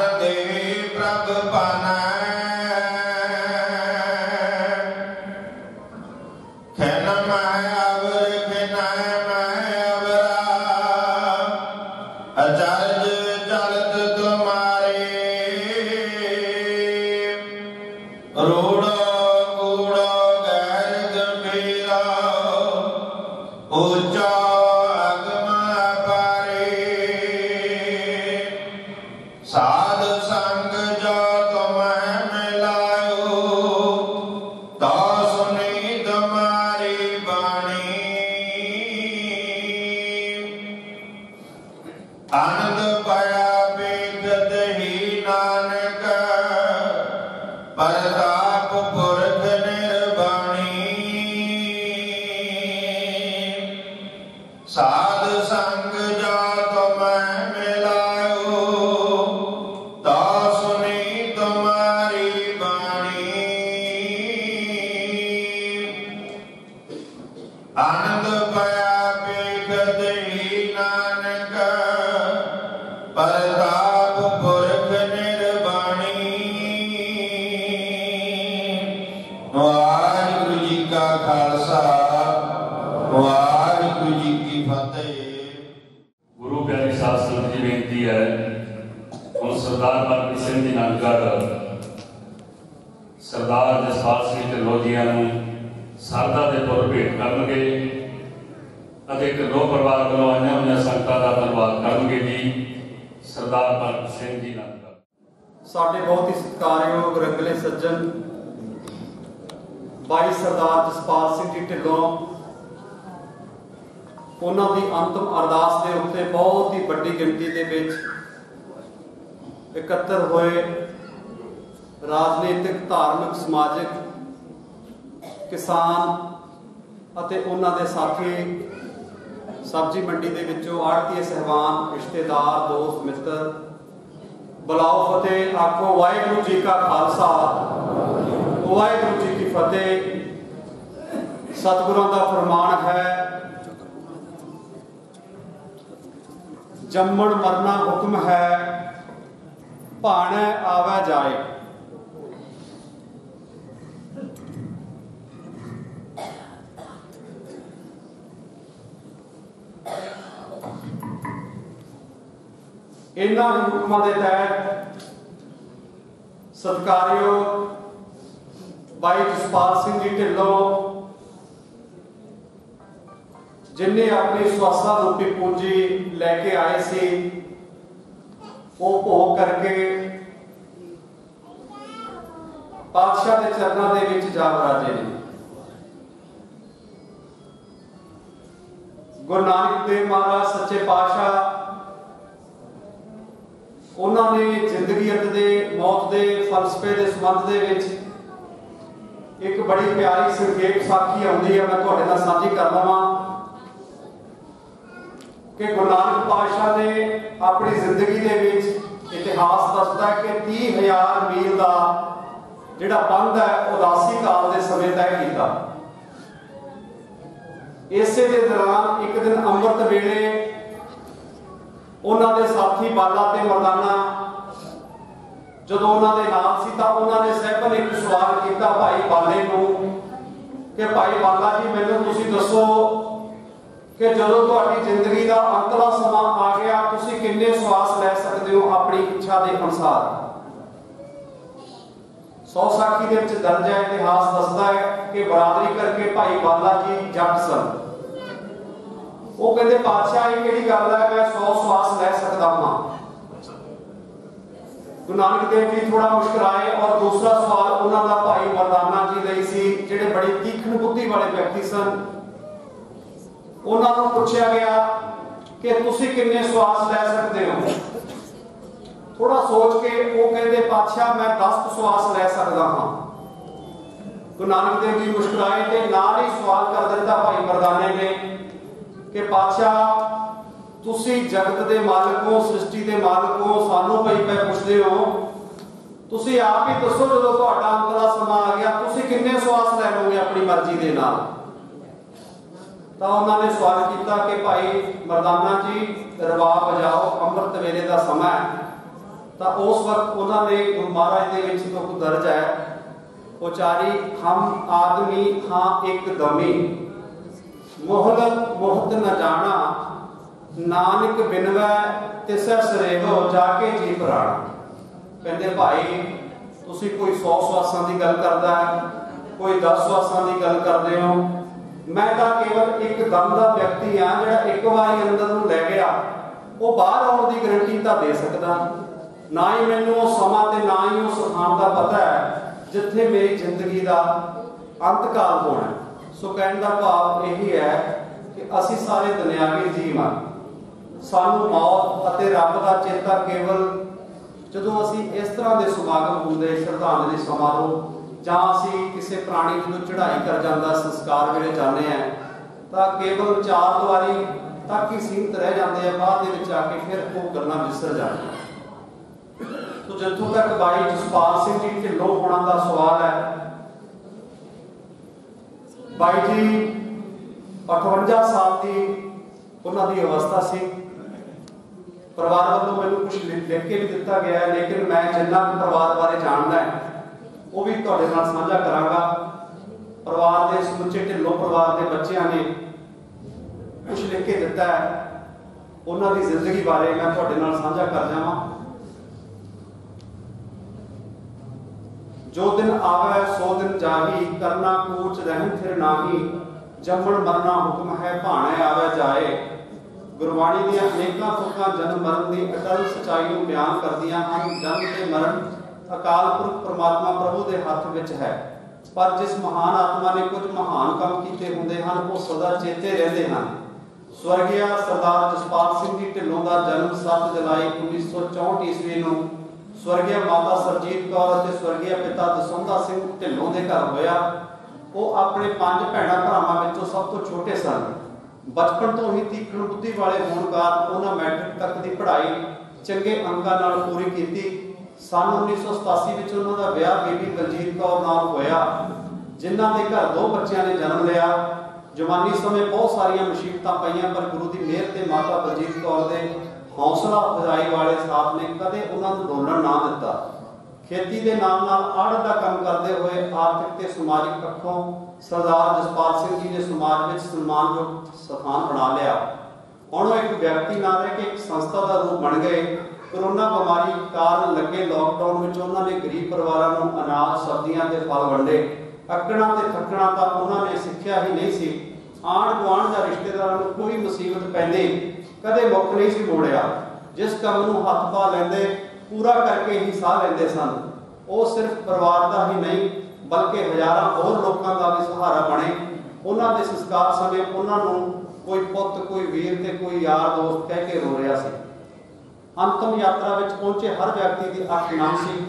ਵਾਹਿਗੁਰੂ ਜੀ ਕੀ ਫਤਿਹ ਗੁਰੂ ਪਿਆਰੀ ਸਾਧ ਸੰਗਤ ਦੀ ਬੇਨਤੀ ਹੈ ਹੁਣ ਸਰਦਾਰ ਬਲਬੀਰ ਸਿੰਘ ਜੀ ਨੰਗੜ ਸਰਦਾਰ ਜਸਪਾਲ ਸਿੰਘ ਢਿੱਲੋਂ ਨੂੰ ਸਰਦਾ ਦੇ ਪੁਰ ਭੇਟ ਕਰਨਗੇ ਅਤੇ ਇੱਕ ਦੋ ਪਰਿਵਾਰ ਵੱਲੋਂ ਆਈਆਂ ਹੋਈਆਂ ਸੰਗਤਾਂ ਦਾ ਧੰਨਵਾਦ ਕਰਨਗੇ ਜੀ ਸਰਦਾਰ ਬਲਬੀਰ ਸਿੰਘ ਜੀ ਨੰਗੜ ਸਾਡੇ ਬਹੁਤ ਹੀ ਸਤਿਕਾਰਯੋਗ ਰੰਗਲੇ ਸੱਜਣ ਬਾਈ ਸਰਦਾਰ ਜਸਪਾਲ ਸਿੰਘ ਜੀ ਢਿੱਲੋਂ ਉਹਨਾਂ ਦੀ ਅੰਤਮ ਅਰਦਾਸ ਦੇ ਉੱਤੇ ਬਹੁਤ ਹੀ ਵੱਡੀ ਗਿਣਤੀ ਦੇ ਵਿੱਚ ਇਕੱਤਰ ਹੋਏ ਰਾਜਨੀਤਿਕ, ਧਾਰਮਿਕ, ਸਮਾਜਿਕ ਕਿਸਾਨ ਅਤੇ ਉਹਨਾਂ ਦੇ ਸਾਥੀ ਸਬਜ਼ੀ ਮੰਡੀ ਦੇ ਵਿੱਚੋਂ ਆੜਤੀਏ ਸਹਿਬਾਨ, ਰਿਸ਼ਤੇਦਾਰ, ਦੋਸਤ, ਮਿੱਤਰ ਬੁਲਾਓ ਫਤਿਹ, ਆਖੋ ਵਾਹਿਗੁਰੂ ਜੀ ਕਾ ਖਾਲਸਾ, ਵਾਹਿਗੁਰੂ ਜੀ ਕੀ ਫਤਿਹ। ਸਤਿਗੁਰਾਂ ਦਾ ਫਰਮਾਨ ਹੈ ਜੰਮਣ ਮਰਨਾ ਹੁਕਮ ਹੈ, ਭਾਣੈ ਆਵੈ ਜਾਏ। ਇਹਨਾਂ ਹੁਕਮਾਂ ਦੇ ਤਹਿਤ ਸਤਕਾਰਯੋਗ ਬਾਈ ਜਸਪਾਲ ਸਿੰਘ ਜੀ ਢਿੱਲੋਂ ਜਿਨ੍ਹਾਂ ਆਪਣੀ ਸਵਾਸਾ ਰੂਪੀ ਪੂੰਜੀ ਲੈ ਕੇ ਆਏ ਸੀ, ਉਹ ਭੋਗ ਕਰਕੇ ਪਾਤਸ਼ਾਹ ਦੇ ਚਰਨਾਂ ਦੇ ਵਿੱਚ ਜਾ ਰਾਜੇ ਨੇ। ਗੁਰੂ ਨਾਨਕ ਦੇਵ ਮਹਾਰਾਜ, ਸੱਚੇ ਪਾਤਸ਼ਾਹ, ਉਹਨਾਂ ਨੇ ਜ਼ਿੰਦਗੀ ਦੇ, ਮੌਤ ਦੇ, ਫਲਸਫੇ ਦੇ ਸੰਬੰਧ ਦੇ ਵਿੱਚ ਇੱਕ ਬੜੀ ਪਿਆਰੀ ਸੰਖੇਪ ਸਾਖੀ ਆਉਂਦੀ ਹੈ ਮੈਂ ਤੁਹਾਡੇ ਨਾਲ ਸਾਂਝੀ ਕਰ ਲਵਾਂ। ਕਿ ਗੁਰੂ ਨਾਨਕ ਪਾਤਸ਼ਾਹ ਨੇ ਆਪਣੀ ਜ਼ਿੰਦਗੀ ਦੇ ਵਿੱਚ ਇਤਿਹਾਸ ਦੱਸਦਾ ਕਿ 30000 ਮੀਲ ਦਾ ਜਿਹੜਾ ਪੰਧ ਹੈ ਉਦਾਸੀ ਕਾਲ ਦੇ ਸਮੇਂ ਤੈਅ ਕੀਤਾ। ਇਸੇ ਦੇ ਦੌਰਾਨ ਇੱਕ ਦਿਨ ਅੰਮ੍ਰਿਤ ਵੇਲੇ ਉਹਨਾਂ ਦੇ ਸਾਥੀ ਬਾਲਾ ਤੇ ਮਰਦਾਨਾ ਜਦੋਂ ਉਹਨਾਂ ਦੇ ਨਾਲ ਸੀ ਤਾਂ ਉਹਨਾਂ ਨੇ ਸਹਿਬਾਂ ਨੇ ਇੱਕ ਸਵਾਲ ਕੀਤਾ ਭਾਈ ਬਾਲੇ ਨੂੰ ਕਿ ਭਾਈ ਬਾਲਾ ਜੀ, ਮੈਨੂੰ ਤੁਸੀਂ ਦੱਸੋ ਕਿ ਜਦੋਂ ਤੁਹਾਡੀ ਜ਼ਿੰਦਗੀ ਦਾ ਅੰਤਲਾ ਸਮਾਂ ਆ ਗਿਆ, ਤੁਸੀਂ ਕਿੰਨੇ ਸਵਾਸ ਲੈ ਸਕਦੇ ਹੋ ਆਪਣੀ ਇੱਛਾ ਦੇ ਅਨੁਸਾਰ? ਸੌ ਸਾਖੀ ਦੇ ਵਿੱਚ ਦਰਜ ਹੈ, ਇਤਿਹਾਸ ਦੱਸਦਾ ਹੈ ਕਿ ਬਰਾਦਰੀ ਕਰਕੇ ਭਾਈ ਬਾਲਾ ਜੀ ਜੱਟ ਸਨ। ਉਹ ਕਹਿੰਦੇ, ਪਾਤਸ਼ਾਹ, ਇਹ ਕਿਹੜੀ ਗੱਲ ਹੈ? ਮੈਂ 100 ਸਵਾਸ ਲੈ ਸਕਦਾ ਹਾਂ। ਗੁਰੂ ਨਾਨਕ ਦੇਵ ਜੀ ਥੋੜਾ ਮੁਸਕਰਾਏ ਔਰ ਦੂਸਰਾ ਸਵਾਲ ਉਹਨਾਂ ਦਾ ਭਾਈ ਮਰਦਾਨਾ ਜੀ ਲਈ ਸੀ, ਜਿਹੜੇ ਬੜੀ ਤੀਖਣ ਬੁੱਧੀ ਵਾਲੇ ਵਿਅਕਤੀ ਸਨ। ਉਹਨਾਂ ਨੂੰ ਪੁੱਛਿਆ ਗਿਆ ਕਿ ਤੁਸੀਂ ਕਿੰਨੇ ਸਵਾਸ ਲੈ ਸਕਦੇ ਹੋ? ਥੋੜਾ ਸੋਚ ਕੇ ਉਹ ਕਹਿੰਦੇ, ਪਾਤਸ਼ਾਹ, ਮੈਂ 10 ਸਵਾਸ ਲੈ ਸਕਦਾ ਹਾਂ। ਗੁਰੂ ਨਾਨਕ ਦੇਵ ਜੀ ਮੁਸਕਰਾਏ ਤੇ ਨਾਲ ਹੀ ਸਵਾਲ ਕਰ ਦਿੱਤਾ ਭਾਈ ਮਰਦਾਨੇ ਨੇ ਕਿ, ਪਾਤਸ਼ਾਹ, ਤੁਸੀਂ ਜਗਤ ਦੇ ਮਾਲਕ ਹੋ, ਸ੍ਰਿਸ਼ਟੀ ਦੇ ਮਾਲਕ ਹੋ, ਸਾਨੂੰ ਪਈ ਪੈ ਪੁੱਛਦੇ ਹੋ, ਤੁਸੀਂ ਆਪ ਹੀ ਦੱਸੋ ਜਦੋਂ ਤੁਹਾਡਾ ਅੰਤਲਾ ਸਮਾਂ ਆ ਗਿਆ, ਤੁਸੀਂ ਕਿੰਨੇ ਸਵਾਸ ਲੈ ਲਓਗੇ ਆਪਣੀ ਮਰਜ਼ੀ ਦੇ ਨਾਲ? ਤਾਂ ਉਹਨਾਂ ਨੇ ਸਵਾਲ ਕੀਤਾ ਕਿ ਭਾਈ ਮਰਦਾਨਾ ਜੀ ਰਬਾਬ ਵਜਾਓ, ਅੰਮ੍ਰਿਤ ਵੇਲੇ ਦਾ ਸਮਾਂ ਹੈ। ਤਾਂ ਉਸ ਵਕਤ ਉਹਨਾਂ ਨੇ ਗੁਰੂ ਮਹਾਰਾਜ ਦੇ ਵਿੱਚ ਤੋਂ ਦਰਜ ਹੈ। ਉਚਾਰੀ, ਹਮ ਆਦਮੀ ਹਾਂ ਇੱਕ ਦਮੀ। ਮੋਹਲਤ ਮੋਹਤ ਨ ਜਾਣਾ, ਨਾਨਕ ਬਿਨਵੈ ਤਿਸੈ ਸਰੇਹੋ ਜਾ ਕੇ ਜੀ ਪ੍ਰਾਣ। ਕਹਿੰਦੇ ਭਾਈ, ਤੁਸੀਂ ਕੋਈ 100 ਸਵਾਸਾਂ ਦੀ ਗੱਲ ਕਰਦਾ ਹੈ, ਕੋਈ 10 ਸਵਾਸਾਂ ਦੀ ਗੱਲ ਕਰਦੇ ਹੋ ਮੈਂ ਤਾਂ ਕੇਵਲ ਇੱਕ ਦਮ ਦਾ ਵਿਅਕਤੀ ਆ ਜਿਹੜਾ ਇੱਕ ਵਾਰੀ ਅੰਦਰ ਨੂੰ ਲੈ ਗਿਆ, ਉਹ ਬਾਹਰ ਆਉਣ ਦੀ ਗਰੰਟੀ ਤਾਂ ਦੇ ਸਕਦਾ। ਨਾ ਹੀ ਮੈਨੂੰ ਉਹ ਸਮਾਂ ਤੇ ਨਾ ਹੀ ਉਹ ਸਥਾਨ ਦਾ ਪਤਾ ਹੈ ਜਿੱਥੇ ਮੇਰੀ ਜ਼ਿੰਦਗੀ ਦਾ ਅੰਤ ਹੋਣਾ ਸੋ ਕਹਿਣ ਦਾ ਭਾਵ ਇਹੀ ਹੈ ਕਿ ਅਸੀਂ ਸਾਰੇ ਦੁਨਿਆਵੀ ਜੀਵ ਹਾਂ। ਸਾਨੂੰ ਮੌਤ ਅਤੇ ਰੱਬ ਦਾ ਚੇਤਾ ਕੇਵਲ ਜਦੋਂ ਅਸੀਂ ਇਸ ਤਰ੍ਹਾਂ ਦੇ ਸਮਾਗਮ ਹੁੰਦੇ, ਸ਼ਰਧਾਂਜਲੀ ਸਮਾਰੋਹ ਜਾਂ ਅਸੀਂ ਕਿਸੇ ਪ੍ਰਾਣੀ ਜਦੋਂ ਚੜ੍ਹਾਈ ਕਰ ਜਾਂਦਾ ਸੰਸਕਾਰ ਵੇਲੇ ਜਾਂਦੇ ਆ ਤਾਂ ਕੇਵਲ ਚਾਰ ਦੁਆਰੀ ਤੱਕ ਹੀ ਸੀਮਤ ਰਹਿ ਜਾਂਦੇ ਆ, ਬਾਅਦ ਦੇ ਵਿੱਚ ਆ ਕੇ ਫਿਰ ਉਹ ਗੱਲਾਂ ਵਿਸਰ ਜਾਂਦੀਆਂ। ਸੋ ਜਿੱਥੋਂ ਤੱਕ ਬਾਈ ਜਸਪਾਲ ਸਿੰਘ ਜੀ ਢਿੱਲੋਂ ਹੋਣਾ ਦਾ ਸਵਾਲ ਹੈ, ਬਾਈ ਜੀ 58 ਸਾਲ ਦੀ ਉਹਨਾਂ ਦੀ ਅਵਸਥਾ ਸੀ। ਪਰਿਵਾਰ ਵੱਲੋਂ ਮੈਨੂੰ ਕੁਝ ਲਿਖ ਕੇ ਵੀ ਦਿੱਤਾ ਗਿਆ ਹੈ, ਲੇਕਿਨ ਮੈਂ ਜਿੰਨਾ ਕੁ ਪਰਿਵਾਰ ਬਾਰੇ ਜਾਣਦਾ ਹੈ ਉਹ ਵੀ ਤੁਹਾਡੇ ਨਾਲ ਸਾਂਝਾ ਕਰਾਂਗਾ। ਪਰਿਵਾਰ ਦੇ ਸਮੁੱਚੇ ਢਿੱਲੋਂ ਪਰਿਵਾਰ ਦੇ ਬੱਚਿਆਂ ਨੇ ਕੁਝ ਲਿਖ ਕੇ ਦਿੱਤਾ ਹੈ। ਉਹਨਾਂ ਦੀ ਜ਼ਿੰਦਗੀ ਬਾਰੇ ਮੈਂ ਤੁਹਾਡੇ ਨਾਲ ਸਾਂਝਾ ਕਰ ਜਾਵਾਂ। ਜੋ ਦਿਨ ਆਵੇ, ਸੋ ਦਿਨ ਜਾਹੀ, ਕਰਨਾ ਕੂਚ ਰਹਿਣ ਫਿਰ ਨਾਹੀ, ਜੰਮਣ ਮਰਨਾ ਹੁਕਮ ਹੈ ਭਾਣੇ ਆਵੇ ਜਾਏ। ਗੁਰਬਾਣੀ ਦੀਆਂ ਅਨੇਕਾਂ ਤੁਕਾਂ ਜਨਮ ਮਰਨ ਦੀ ਅਟਲ ਸਚਾਈ ਨੂੰ ਬਿਆਨ ਕਰਦੀਆਂ ਹਨ। ਜਨਮ ਤੇ ਮਰਨ ਅਕਾਲ ਪੁਰਖ ਪ੍ਰਮਾਤਮਾ ਪ੍ਰਭੂ ਦੇ ਹੱਥ ਵਿੱਚ ਹੈ। ਪਰ ਜਿਸ ਮਹਾਨ ਆਤਮਾ ਨੇ ਕੁਝ ਮਹਾਨ ਕੰਮ ਕੀਤੇ ਹੁੰਦੇ ਹਨ, ਉਹ ਸਦਾ ਚੇਤੇ ਰਹਿੰਦੇ ਹਨ। ਸਵਰਗੀਆ ਸਰਦਾਰ ਜਸਪਾਲ ਸਿੰਘ ਜੀ ਢਿੱਲੋਂ ਦਾ ਜਨਮ 7 ਜੁਲਾਈ 1964 ਈਸਵੀ ਨੂੰ ਸਵਰਗੀਆ ਮਾਤਾ ਸਰਜੀਤ ਕੌਰ ਅਤੇ ਸਵਰਗੀਆ ਪਿਤਾ ਦਸੌਂਦਾ ਸਿੰਘ ਢਿੱਲੋਂ ਦੇ ਘਰ ਹੋਇਆ। ਉਹ ਆਪਣੇ ਪੰਜ ਭੈਣਾਂ ਭਰਾਵਾਂ ਵਿੱਚੋਂ ਸਭ ਤੋਂ ਛੋਟੇ ਸਨ। ਬਚਪਨ ਤੋਂ ਹੀ ਤੀਖਣ ਬੁੱਧੀ ਵਾਲੇ ਹੋਣ ਕਾਰਨ ਉਹਨਾਂ ਮੈਟ੍ਰਿਕ ਤੱਕ ਦੀ ਪੜ੍ਹਾਈ ਚੰਗੇ ਅੰਕਾਂ ਨਾਲ ਪੂਰੀ ਕੀਤੀ। ਸਨ 1987 ਵਿੱਚ ਉਹਨਾਂ ਦਾ ਵਿਆਹ ਬੀਬੀ ਬਲਜੀਤ ਕੌਰ ਨਾਲ ਹੋਇਆ, ਜਿਨ੍ਹਾਂ ਦੇ ਘਰ ਦੋ ਬੱਚਿਆਂ ਨੇ ਜਨਮ ਲਿਆ। ਜਵਾਨੀ ਸਮੇਂ ਬਹੁਤ ਸਾਰੀਆਂ ਮੁਸੀਬਤਾਂ ਪਈਆਂ, ਪਰ ਗੁਰੂ ਦੀ ਮਿਹਰ ਤੇ ਮਾਤਾ ਬਲਜੀਤ ਕੌਰ ਦੇ ਹੌਸਲਾ ਅਫਜ਼ਾਈ ਵਾਲੇ ਸਾਥ ਨੇ ਕਦੇ ਉਹਨਾਂ ਨੂੰ ਡੋਲਣ ਨਾ ਦਿੱਤਾ। ਖੇਤੀ ਦੇ ਨਾਲ ਨਾਲ ਆੜਤ ਦਾ ਕੰਮ ਕਰਦੇ ਹੋਏ ਆਰਥਿਕ ਤੇ ਸਮਾਜਿਕ ਪੱਖੋਂ ਸਰਦਾਰ ਜਸਪਾਲ ਸਿੰਘ ਜੀ ਨੇ ਸਮਾਜ ਵਿੱਚ ਸਨਮਾਨਯੋਗ ਸਥਾਨ ਬਣਾ ਲਿਆ। ਹੁਣ ਉਹ ਇੱਕ ਵਿਅਕਤੀ ਨਾ ਰਹਿ ਕੇ ਇੱਕ ਸੰਸਥਾ ਦਾ ਰੂਪ ਬਣ ਗਏ। ਕਰੋਨਾ ਬਿਮਾਰੀ ਕਾਰਨ ਲੱਗੇ ਲਾਕਡਾਊਨ ਵਿੱਚ ਉਹਨਾਂ ਨੇ ਗਰੀਬ ਪਰਿਵਾਰਾਂ ਨੂੰ ਅਨਾਜ, ਸਬਜ਼ੀਆਂ ਤੇ ਫਲ ਵੰਡੇ। ਅੱਕਣਾ ਤੇ ਥੱਕਣਾ ਤਾਂ ਉਹਨਾਂ ਨੇ ਸਿੱਖਿਆ ਹੀ ਨਹੀਂ ਸੀ। ਆਣ ਗੁਆਂਢ ਜਾਂ ਰਿਸ਼ਤੇਦਾਰਾਂ ਨੂੰ ਕੋਈ ਮੁਸੀਬਤ ਪੈਂਦੀ ਕਦੇ ਮੁੱਖ ਨਹੀਂ ਸੀ ਮੋੜਿਆ। ਜਿਸ ਕੰਮ ਨੂੰ ਹੱਥ ਪਾ ਲੈਂਦੇ, ਪੂਰਾ ਕਰਕੇ ਹੀ ਸਾਹ ਲੈਂਦੇ ਸਨ। ਉਹ ਸਿਰਫ ਪਰਿਵਾਰ ਦਾ ਹੀ ਨਹੀਂ, ਬਲਕਿ ਹਜ਼ਾਰਾਂ ਹੋਰ ਲੋਕਾਂ ਦਾ ਵੀ ਸਹਾਰਾ ਬਣੇ। ਉਹਨਾਂ ਦੇ ਸੰਸਕਾਰ ਸਮੇਂ ਉਹਨਾਂ ਨੂੰ ਕੋਈ ਪੁੱਤ, ਕੋਈ ਵੀਰ ਤੇ ਕੋਈ ਯਾਰ ਦੋਸਤ ਕਹਿ ਕੇ ਰੋ ਰਿਹਾ ਸੀ। ਅੰਤਮ ਯਾਤਰਾ ਵਿੱਚ ਪਹੁੰਚੇ ਹਰ ਵਿਅਕਤੀ ਦੀ ਅੱਖ ਨਮ ਸੀ।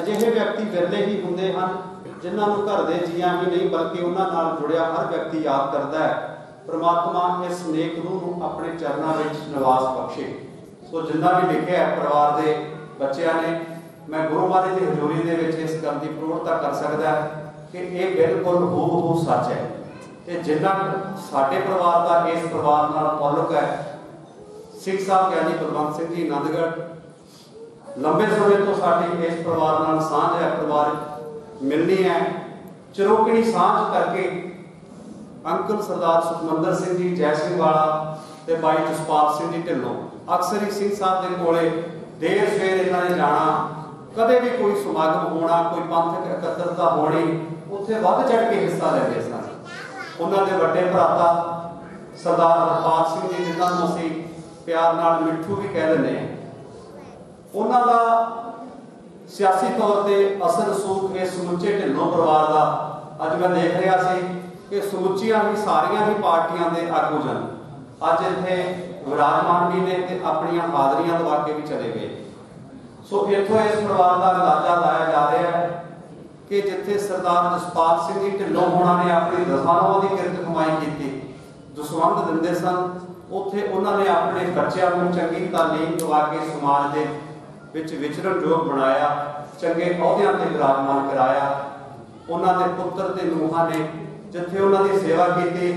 ਅਜਿਹੇ ਵਿਅਕਤੀ ਵਿਰਲੇ ਹੀ ਹੁੰਦੇ ਹਨ, ਜਿਨ੍ਹਾਂ ਨੂੰ ਘਰ ਦੇ ਜੀਆਂ ਹੀ ਨਹੀਂ, ਬਲਕਿ ਉਹਨਾਂ ਨਾਲ ਜੁੜਿਆ ਹਰ ਵਿਅਕਤੀ ਯਾਦ ਕਰਦਾ ਹੈ। ਪ੍ਰਮਾਤਮਾ ਇਸ ਨੇਕ ਰੂਹ ਨੂੰ ਆਪਣੇ ਚਰਨਾਂ ਵਿੱਚ ਨਿਵਾਸ ਬਖਸ਼ੇ। ਸੋ ਜਿੰਨਾ ਵੀ ਲਿਖਿਆ ਪਰਿਵਾਰ ਦੇ ਬੱਚਿਆਂ ਨੇ, ਮੈਂ ਗੁਰੂ ਮਹਾਰਾਜ ਦੀ ਹਜ਼ੂਰੀ ਦੇ ਵਿੱਚ ਇਸ ਗੱਲ ਦੀ ਪ੍ਰੋੜਤਾ ਕਰ ਸਕਦਾ ਕਿ ਇਹ ਬਿਲਕੁਲ ਹੂਬਹੂ ਸੱਚ ਹੈ। ਤੇ ਜਿੰਨਾ ਸਾਡੇ ਪਰਿਵਾਰ ਦਾ ਇਸ ਪਰਿਵਾਰ ਨਾਲ ਤਾਲੁਕ ਹੈ ਸਿੰਘ ਸਾਹਿਬ ਗਿਆਨੀ ਬਲਵੰਤ ਸਿੰਘ ਜੀ ਆਨੰਦਗੜ੍ਹ ਲੰਬੇ ਸਮੇਂ ਤੋਂ ਸਾਡੀ ਇਸ ਪਰਿਵਾਰ ਨਾਲ ਸਾਂਝ ਹੈ, ਪਰਿਵਾਰ ਮਿਲਣੀ ਹੈ। ਚਰੋਕਣੀ ਸਾਂਝ ਕਰਕੇ ਅੰਕਲ ਸਰਦਾਰ ਸੁਖਮੰਦਰ ਸਿੰਘ ਜੀ, ਜੈ ਸਿੰਘ ਵਾਲਾ ਤੇ ਬਾਈ ਜਸਪਾਲ ਸਿੰਘ ਜੀ ਢਿੱਲੋਂ। ਅਕਸਰ ਹੀ ਸਿੰਘ ਸਾਹਿਬ ਦੇ ਕੋਲੇ ਦੇਰ ਸਵੇਰ ਇਹਨਾਂ ਨੇ ਜਾਣਾ। ਕਦੇ ਵੀ ਕੋਈ ਸਮਾਗਮ ਹੋਣਾ, ਕੋਈ ਪੰਥਕ ਇਕੱਤਰਤਾ ਹੋਣੀ, ਉੱਥੇ ਵੱਧ ਚੜ ਕੇ ਹਿੱਸਾ ਲੈਂਦੇ ਸਨ। ਉਹਨਾਂ ਦੇ ਵੱਡੇ ਭਰਾਤਾ ਸਰਦਾਰ ਹਰਪਾਲ ਸਿੰਘ ਜੀ, ਜਿਨ੍ਹਾਂ ਨੂੰ ਅਸੀਂ ਪਿਆਰ ਨਾਲ ਮਿੱਠੂ ਵੀ ਕਹਿ ਦਿੰਦੇ ਉਹਨਾਂ ਦਾ ਸਿਆਸੀ ਤੌਰ ਤੇ ਅਸਰ ਰਸੂਖ ਇਸ ਸਮੁੱਚੇ ਢਿੱਲੋਂ ਪਰਿਵਾਰ ਦਾ। ਅੱਜ ਮੈਂ ਦੇਖ ਰਿਹਾ ਸੀ ਕਿ ਸਮੁੱਚੀਆਂ ਹੀ ਸਾਰੀਆਂ ਹੀ ਪਾਰਟੀਆਂ ਦੇ ਆਗੂ ਜਨ। ਅੱਜ ਇੱਥੇ ਵਿਰਾਜਮਾਨ ਵੀ ਨੇ ਤੇ ਆਪਣੀਆਂ ਹਾਜ਼ਰੀਆਂ ਦਵਾ ਕੇ ਵੀ ਚਲੇ ਗਏ। ਸੋ ਇੱਥੋਂ ਇਸ ਪਰਿਵਾਰ ਦਾ ਅੰਦਾਜ਼ਾ ਲਾਇਆ ਜਾ ਰਿਹਾ ਹੈ ਕਿ ਜਿੱਥੇ ਸਰਦਾਰ ਜਸਪਾਲ ਸਿੰਘ ਜੀ ਢਿੱਲੋਂ ਹੋਣਾ ਨੇ ਆਪਣੀ ਦਸਾਨੋਂ ਦੀ ਕਿਰਤ ਕਮਾਈ ਕੀਤੀ ਦਸਵੰਦ ਦਿੰਦੇ ਸਨ ਉੱਥੇ ਉਹਨਾਂ ਨੇ ਆਪਣੇ ਬੱਚਿਆਂ ਨੂੰ ਚੰਗੀ ਤਾਲੀਮ ਦਵਾ ਕੇ ਸਮਾਜ ਦੇ ਵਿੱਚ ਵਿਚਰਨਯੋਗ ਬਣਾਇਆ, ਚੰਗੇ ਅਹੁਦਿਆਂ ਤੇ ਵਿਰਾਜਮਾਨ ਕਰਾਇਆ। ਉਹਨਾਂ ਦੇ ਪੁੱਤਰ ਤੇ ਨੂੰਹਾਂ ਨੇ ਜਿੱਥੇ ਉਹਨਾਂ ਦੀ ਸੇਵਾ ਕੀਤੀ,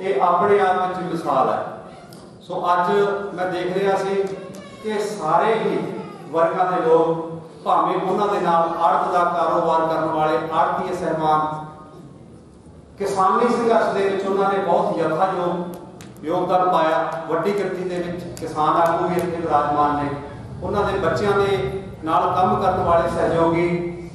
ਇਹ ਆਪਣੇ ਆਪ ਵਿੱਚ ਮਿਸਾਲ ਹੈ। ਸੋ ਅੱਜ ਮੈਂ ਦੇਖ ਰਿਹਾ ਸੀ ਕਿ ਸਾਰੇ ਹੀ ਵਰਗਾਂ ਦੇ ਲੋਕ ਭਾਵੇਂ ਉਹਨਾਂ ਦੇ ਨਾਲ ਆੜਤ ਦਾ ਕਾਰੋਬਾਰ ਕਰਨ ਵਾਲੇ ਆੜਤੀ ਸਹਿਬਾਨ ਕਿਸਾਨੀ ਸੰਘਰਸ਼ ਦੇ ਵਿੱਚ ਉਹਨਾਂ ਨੇ ਬਹੁਤ ਯਥਾਯੋਗ ਯੋਗਦਾਨ ਪਾਇਆ, ਵੱਡੀ ਗਿਣਤੀ ਦੇ ਵਿੱਚ ਕਿਸਾਨ ਆਗੂ ਵੀ ਇੱਥੇ ਵਿਰਾਜਮਾਨ ਨੇ। ਉਹਨਾਂ ਦੇ ਬੱਚਿਆਂ ਦੇ ਨਾਲ ਕੰਮ ਕਰਨ ਵਾਲੇ ਸਹਿਯੋਗੀ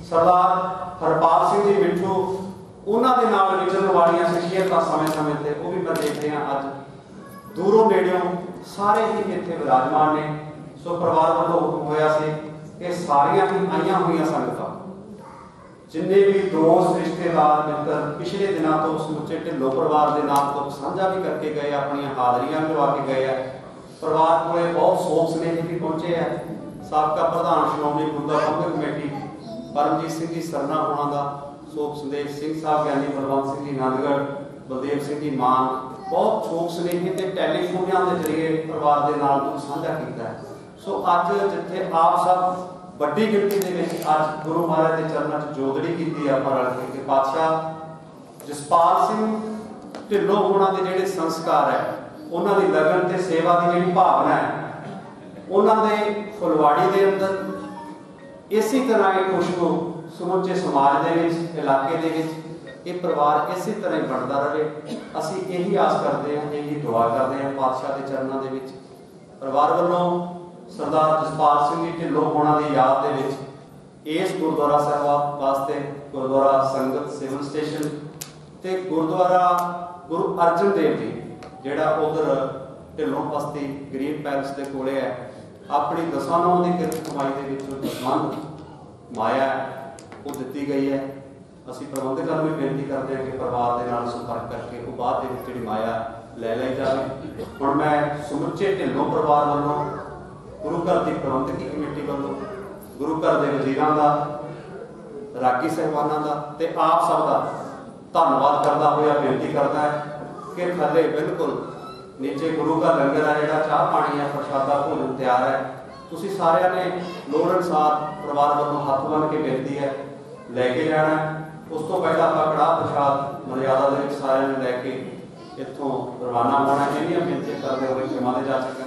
ਸਰਦਾਰ ਹਰਪਾਲ ਸਿੰਘ ਜੀ ਮਿੱਠੂ, ਉਹਨਾਂ ਦੇ ਨਾਲ ਵਿਚਰਨ ਵਾਲੀਆਂ ਸ਼ਖਸੀਅਤਾਂ ਸਮੇਂ-ਸਮੇਂ ਤੇ ਉਹ ਵੀ ਮੈਂ ਦੇਖ ਰਿਹਾ ਅੱਜ। ਦੂਰੋਂ ਨੇੜਿਓਂ ਸਾਰੇ ਹੀ ਇੱਥੇ ਵਿਰਾਜਮਾਨ ਨੇ। ਸੋ ਪਰਿਵਾਰ ਵੱਲੋਂ ਹੁਕਮ ਹੋਇਆ ਸੀ, ਇਹ ਸਾਰੀਆਂ ਹੀ ਆਈਆਂ ਹੋਈਆਂ ਸੰਗਤਾਂ। ਜਿੰਨੇ ਵੀ ਦੋਸਤ, ਰਿਸ਼ਤੇਦਾਰ, ਮਿੱਤਰ ਪਿਛਲੇ ਦਿਨਾਂ ਤੋਂ ਸਮੁੱਚੇ ਢਿੱਲੋਂ ਪਰਿਵਾਰ ਦੇ ਨਾਮ ਤੋਂ ਸਾਂਝਾ ਵੀ ਕਰਕੇ ਗਏ ਆਪਣੀਆਂ ਹਾਜ਼ਰੀਆਂ ਵੀ ਲਵਾ ਕੇ ਗਏ ਆ। ਪਰਿਵਾਰ ਕੋਲੇ ਬਹੁਤ ਸੋਗ ਸੁਨੇਹੇ ਵੀ ਪਹੁੰਚੇ ਆ। ਸਾਬਕਾ ਪ੍ਰਧਾਨ ਸ਼੍ਰੋਮਣੀ ਗੁਰਦੁਆਰਾ ਕਮੇਟੀ, ਪਰਮਜੀਤ ਸਿੰਘ ਜੀ ਸਰਨਾ ਹੋਣਾ ਦਾ ਸੋਗ ਸੰਦੇਸ਼ ਸਿੰਘ ਸਾਹਿਬ, ਗਿਆਨੀ ਬਲਵੰਤ ਸਿੰਘ ਜੀ ਆਨੰਦਗੜ੍ਹ ਬਲਦੇਵ ਸਿੰਘ ਜੀ ਮਾਨ। ਬਹੁਤ ਸ਼ੋਕ ਸੁਨੇਹੇ ਤੇ ਟੈਲੀਫੋਨਾਂ ਦੇ ਜ਼ਰੀਏ ਪਰਿਵਾਰ ਦੇ ਨਾਲ ਨੂੰ ਸਾਂਝਾ ਕੀਤਾ। ਸੋ ਅੱਜ ਜਿੱਥੇ ਆਪ ਸਭ ਵੱਡੀ ਗਿਣਤੀ ਦੇ ਵਿੱਚ ਅੱਜ ਗੁਰੂ ਮਹਾਰਾਜ ਦੇ ਚਰਨਾਂ 'ਚ ਜੋਦੜੀ ਕੀਤੀ ਆਪਾਂ ਰਲ ਕੇ ਕਿ। ਪਾਤਸ਼ਾਹ ਜਸਪਾਲ ਸਿੰਘ ਢਿੱਲੋਂ ਹੋਣਾ ਦੇ ਜਿਹੜੇ ਸੰਸਕਾਰ ਹੈ, ਉਹਨਾਂ ਦੀ ਲਗਨ ਤੇ ਸੇਵਾ ਦੀ ਜਿਹੜੀ ਭਾਵਨਾ ਹੈ, ਉਹਨਾਂ ਦੇ ਫੁਲਵਾੜੀ ਦੇ ਅੰਦਰ, ਇਸੇ ਤਰ੍ਹਾਂ ਇਹ ਖੁਸ਼ਬੂ ਸਮੁੱਚੇ ਸਮਾਜ ਦੇ ਵਿੱਚ, ਇਲਾਕੇ ਦੇ ਵਿੱਚ, ਇਹ ਪਰਿਵਾਰ ਇਸੇ ਤਰ੍ਹਾਂ ਹੀ ਬਣਦਾ ਰਹੇ। ਅਸੀਂ ਇਹੀ ਆਸ ਕਰਦੇ ਹਾਂ, ਇਹੀ ਦੁਆ ਕਰਦੇ ਹਾਂ ਪਾਤਸ਼ਾਹ ਦੇ ਚਰਨਾਂ ਦੇ ਵਿੱਚ। ਪਰਿਵਾਰ ਵੱਲੋਂ ਸਰਦਾਰ ਜਸਪਾਲ ਸਿੰਘ ਜੀ ਢਿੱਲੋਂ ਹੋਣਾ ਦੀ ਯਾਦ ਦੇ ਵਿੱਚ ਇਸ ਗੁਰਦੁਆਰਾ ਸਾਹਿਬ ਵਾਸਤੇ ਗੁਰਦੁਆਰਾ ਸੰਗਤ ਸਿਵਲ ਸਟੇਸ਼ਨ ਤੇ ਗੁਰਦੁਆਰਾ ਗੁਰੂ ਅਰਜਨ ਦੇਵ ਜੀ, ਜਿਹੜਾ ਉਧਰ ਢਿੱਲੋਂ ਬਸਤੀ ਗ੍ਰੀਨ ਪੈਲਸ ਦੇ ਕੋਲੇ ਹੈ, ਆਪਣੀ ਦਸਾਂ ਨੌਂ ਦੀ ਕਿਰਤ ਕਮਾਈ ਦੇ ਵਿੱਚੋਂ ਦਸਵੰਧ ਮਾਇਆ ਉਹ ਦਿੱਤੀ ਗਈ ਹੈ। ਅਸੀਂ ਪ੍ਰਬੰਧਕਾਂ ਨੂੰ ਵੀ ਬੇਨਤੀ ਕਰਦੇ ਹਾਂ ਕਿ ਪਰਿਵਾਰ ਦੇ ਨਾਲ ਸੰਪਰਕ ਕਰਕੇ ਉਹ ਬਾਅਦ ਦੇ ਵਿੱਚ ਜਿਹੜੀ ਮਾਇਆ ਲੈ ਲਈ ਜਾਵੇ। ਹੁਣ ਮੈਂ ਸਮੁੱਚੇ ਢਿੱਲੋਂ ਪਰਿਵਾਰ ਵੱਲੋਂ ਗੁਰੂ ਘਰ ਦੀ ਪ੍ਰਬੰਧਕੀ ਕਮੇਟੀ ਵੱਲੋਂ ਗੁਰੂ ਘਰ ਦੇ ਵਜ਼ੀਰਾਂ ਦਾ, ਰਾਗੀ ਸਹਿਬਾਨਾਂ ਦਾ ਤੇ ਆਪ ਸਭ ਦਾ ਧੰਨਵਾਦ ਕਰਦਾ ਹੋਇਆ, ਬੇਨਤੀ ਕਰਦਾ ਹੈ ਕਿ ਥੱਲੇ ਬਿਲਕੁਲ ਨੀਚੇ ਗੁਰੂ ਦਾ ਲੰਗਰ ਹੈ, ਜਿਹੜਾ ਚਾਹ ਪਾਣੀ ਹੈ, ਪ੍ਰਸ਼ਾਦਾ ਭੋਜਨ ਤਿਆਰ ਹੈ। ਤੁਸੀਂ ਸਾਰਿਆਂ ਨੇ ਲੋੜ ਅਨੁਸਾਰ ਪਰਿਵਾਰ ਵੱਲੋਂ ਹੱਥ ਬੰਨ ਕੇ ਬੇਨਤੀ ਹੈ, ਲੈ ਕੇ ਜਾਣਾ ਉਸ ਤੋਂ ਪਹਿਲਾਂ ਆਪਾਂ ਕੜਾਹ ਪ੍ਰਸ਼ਾਦ ਮਰਿਆਦਾ ਦੇ ਵਿੱਚ ਸਾਰਿਆਂ ਨੇ ਲੈ ਕੇ ਇੱਥੋਂ ਰਵਾਨਾ ਹੋਣਾ ਜਿਹੜੀਆਂ ਬੇਨਤੀ ਕਰਦੇ ਹੋਏ ਖਿਮਾ ਦੇ ਜਾ ਸਕਣ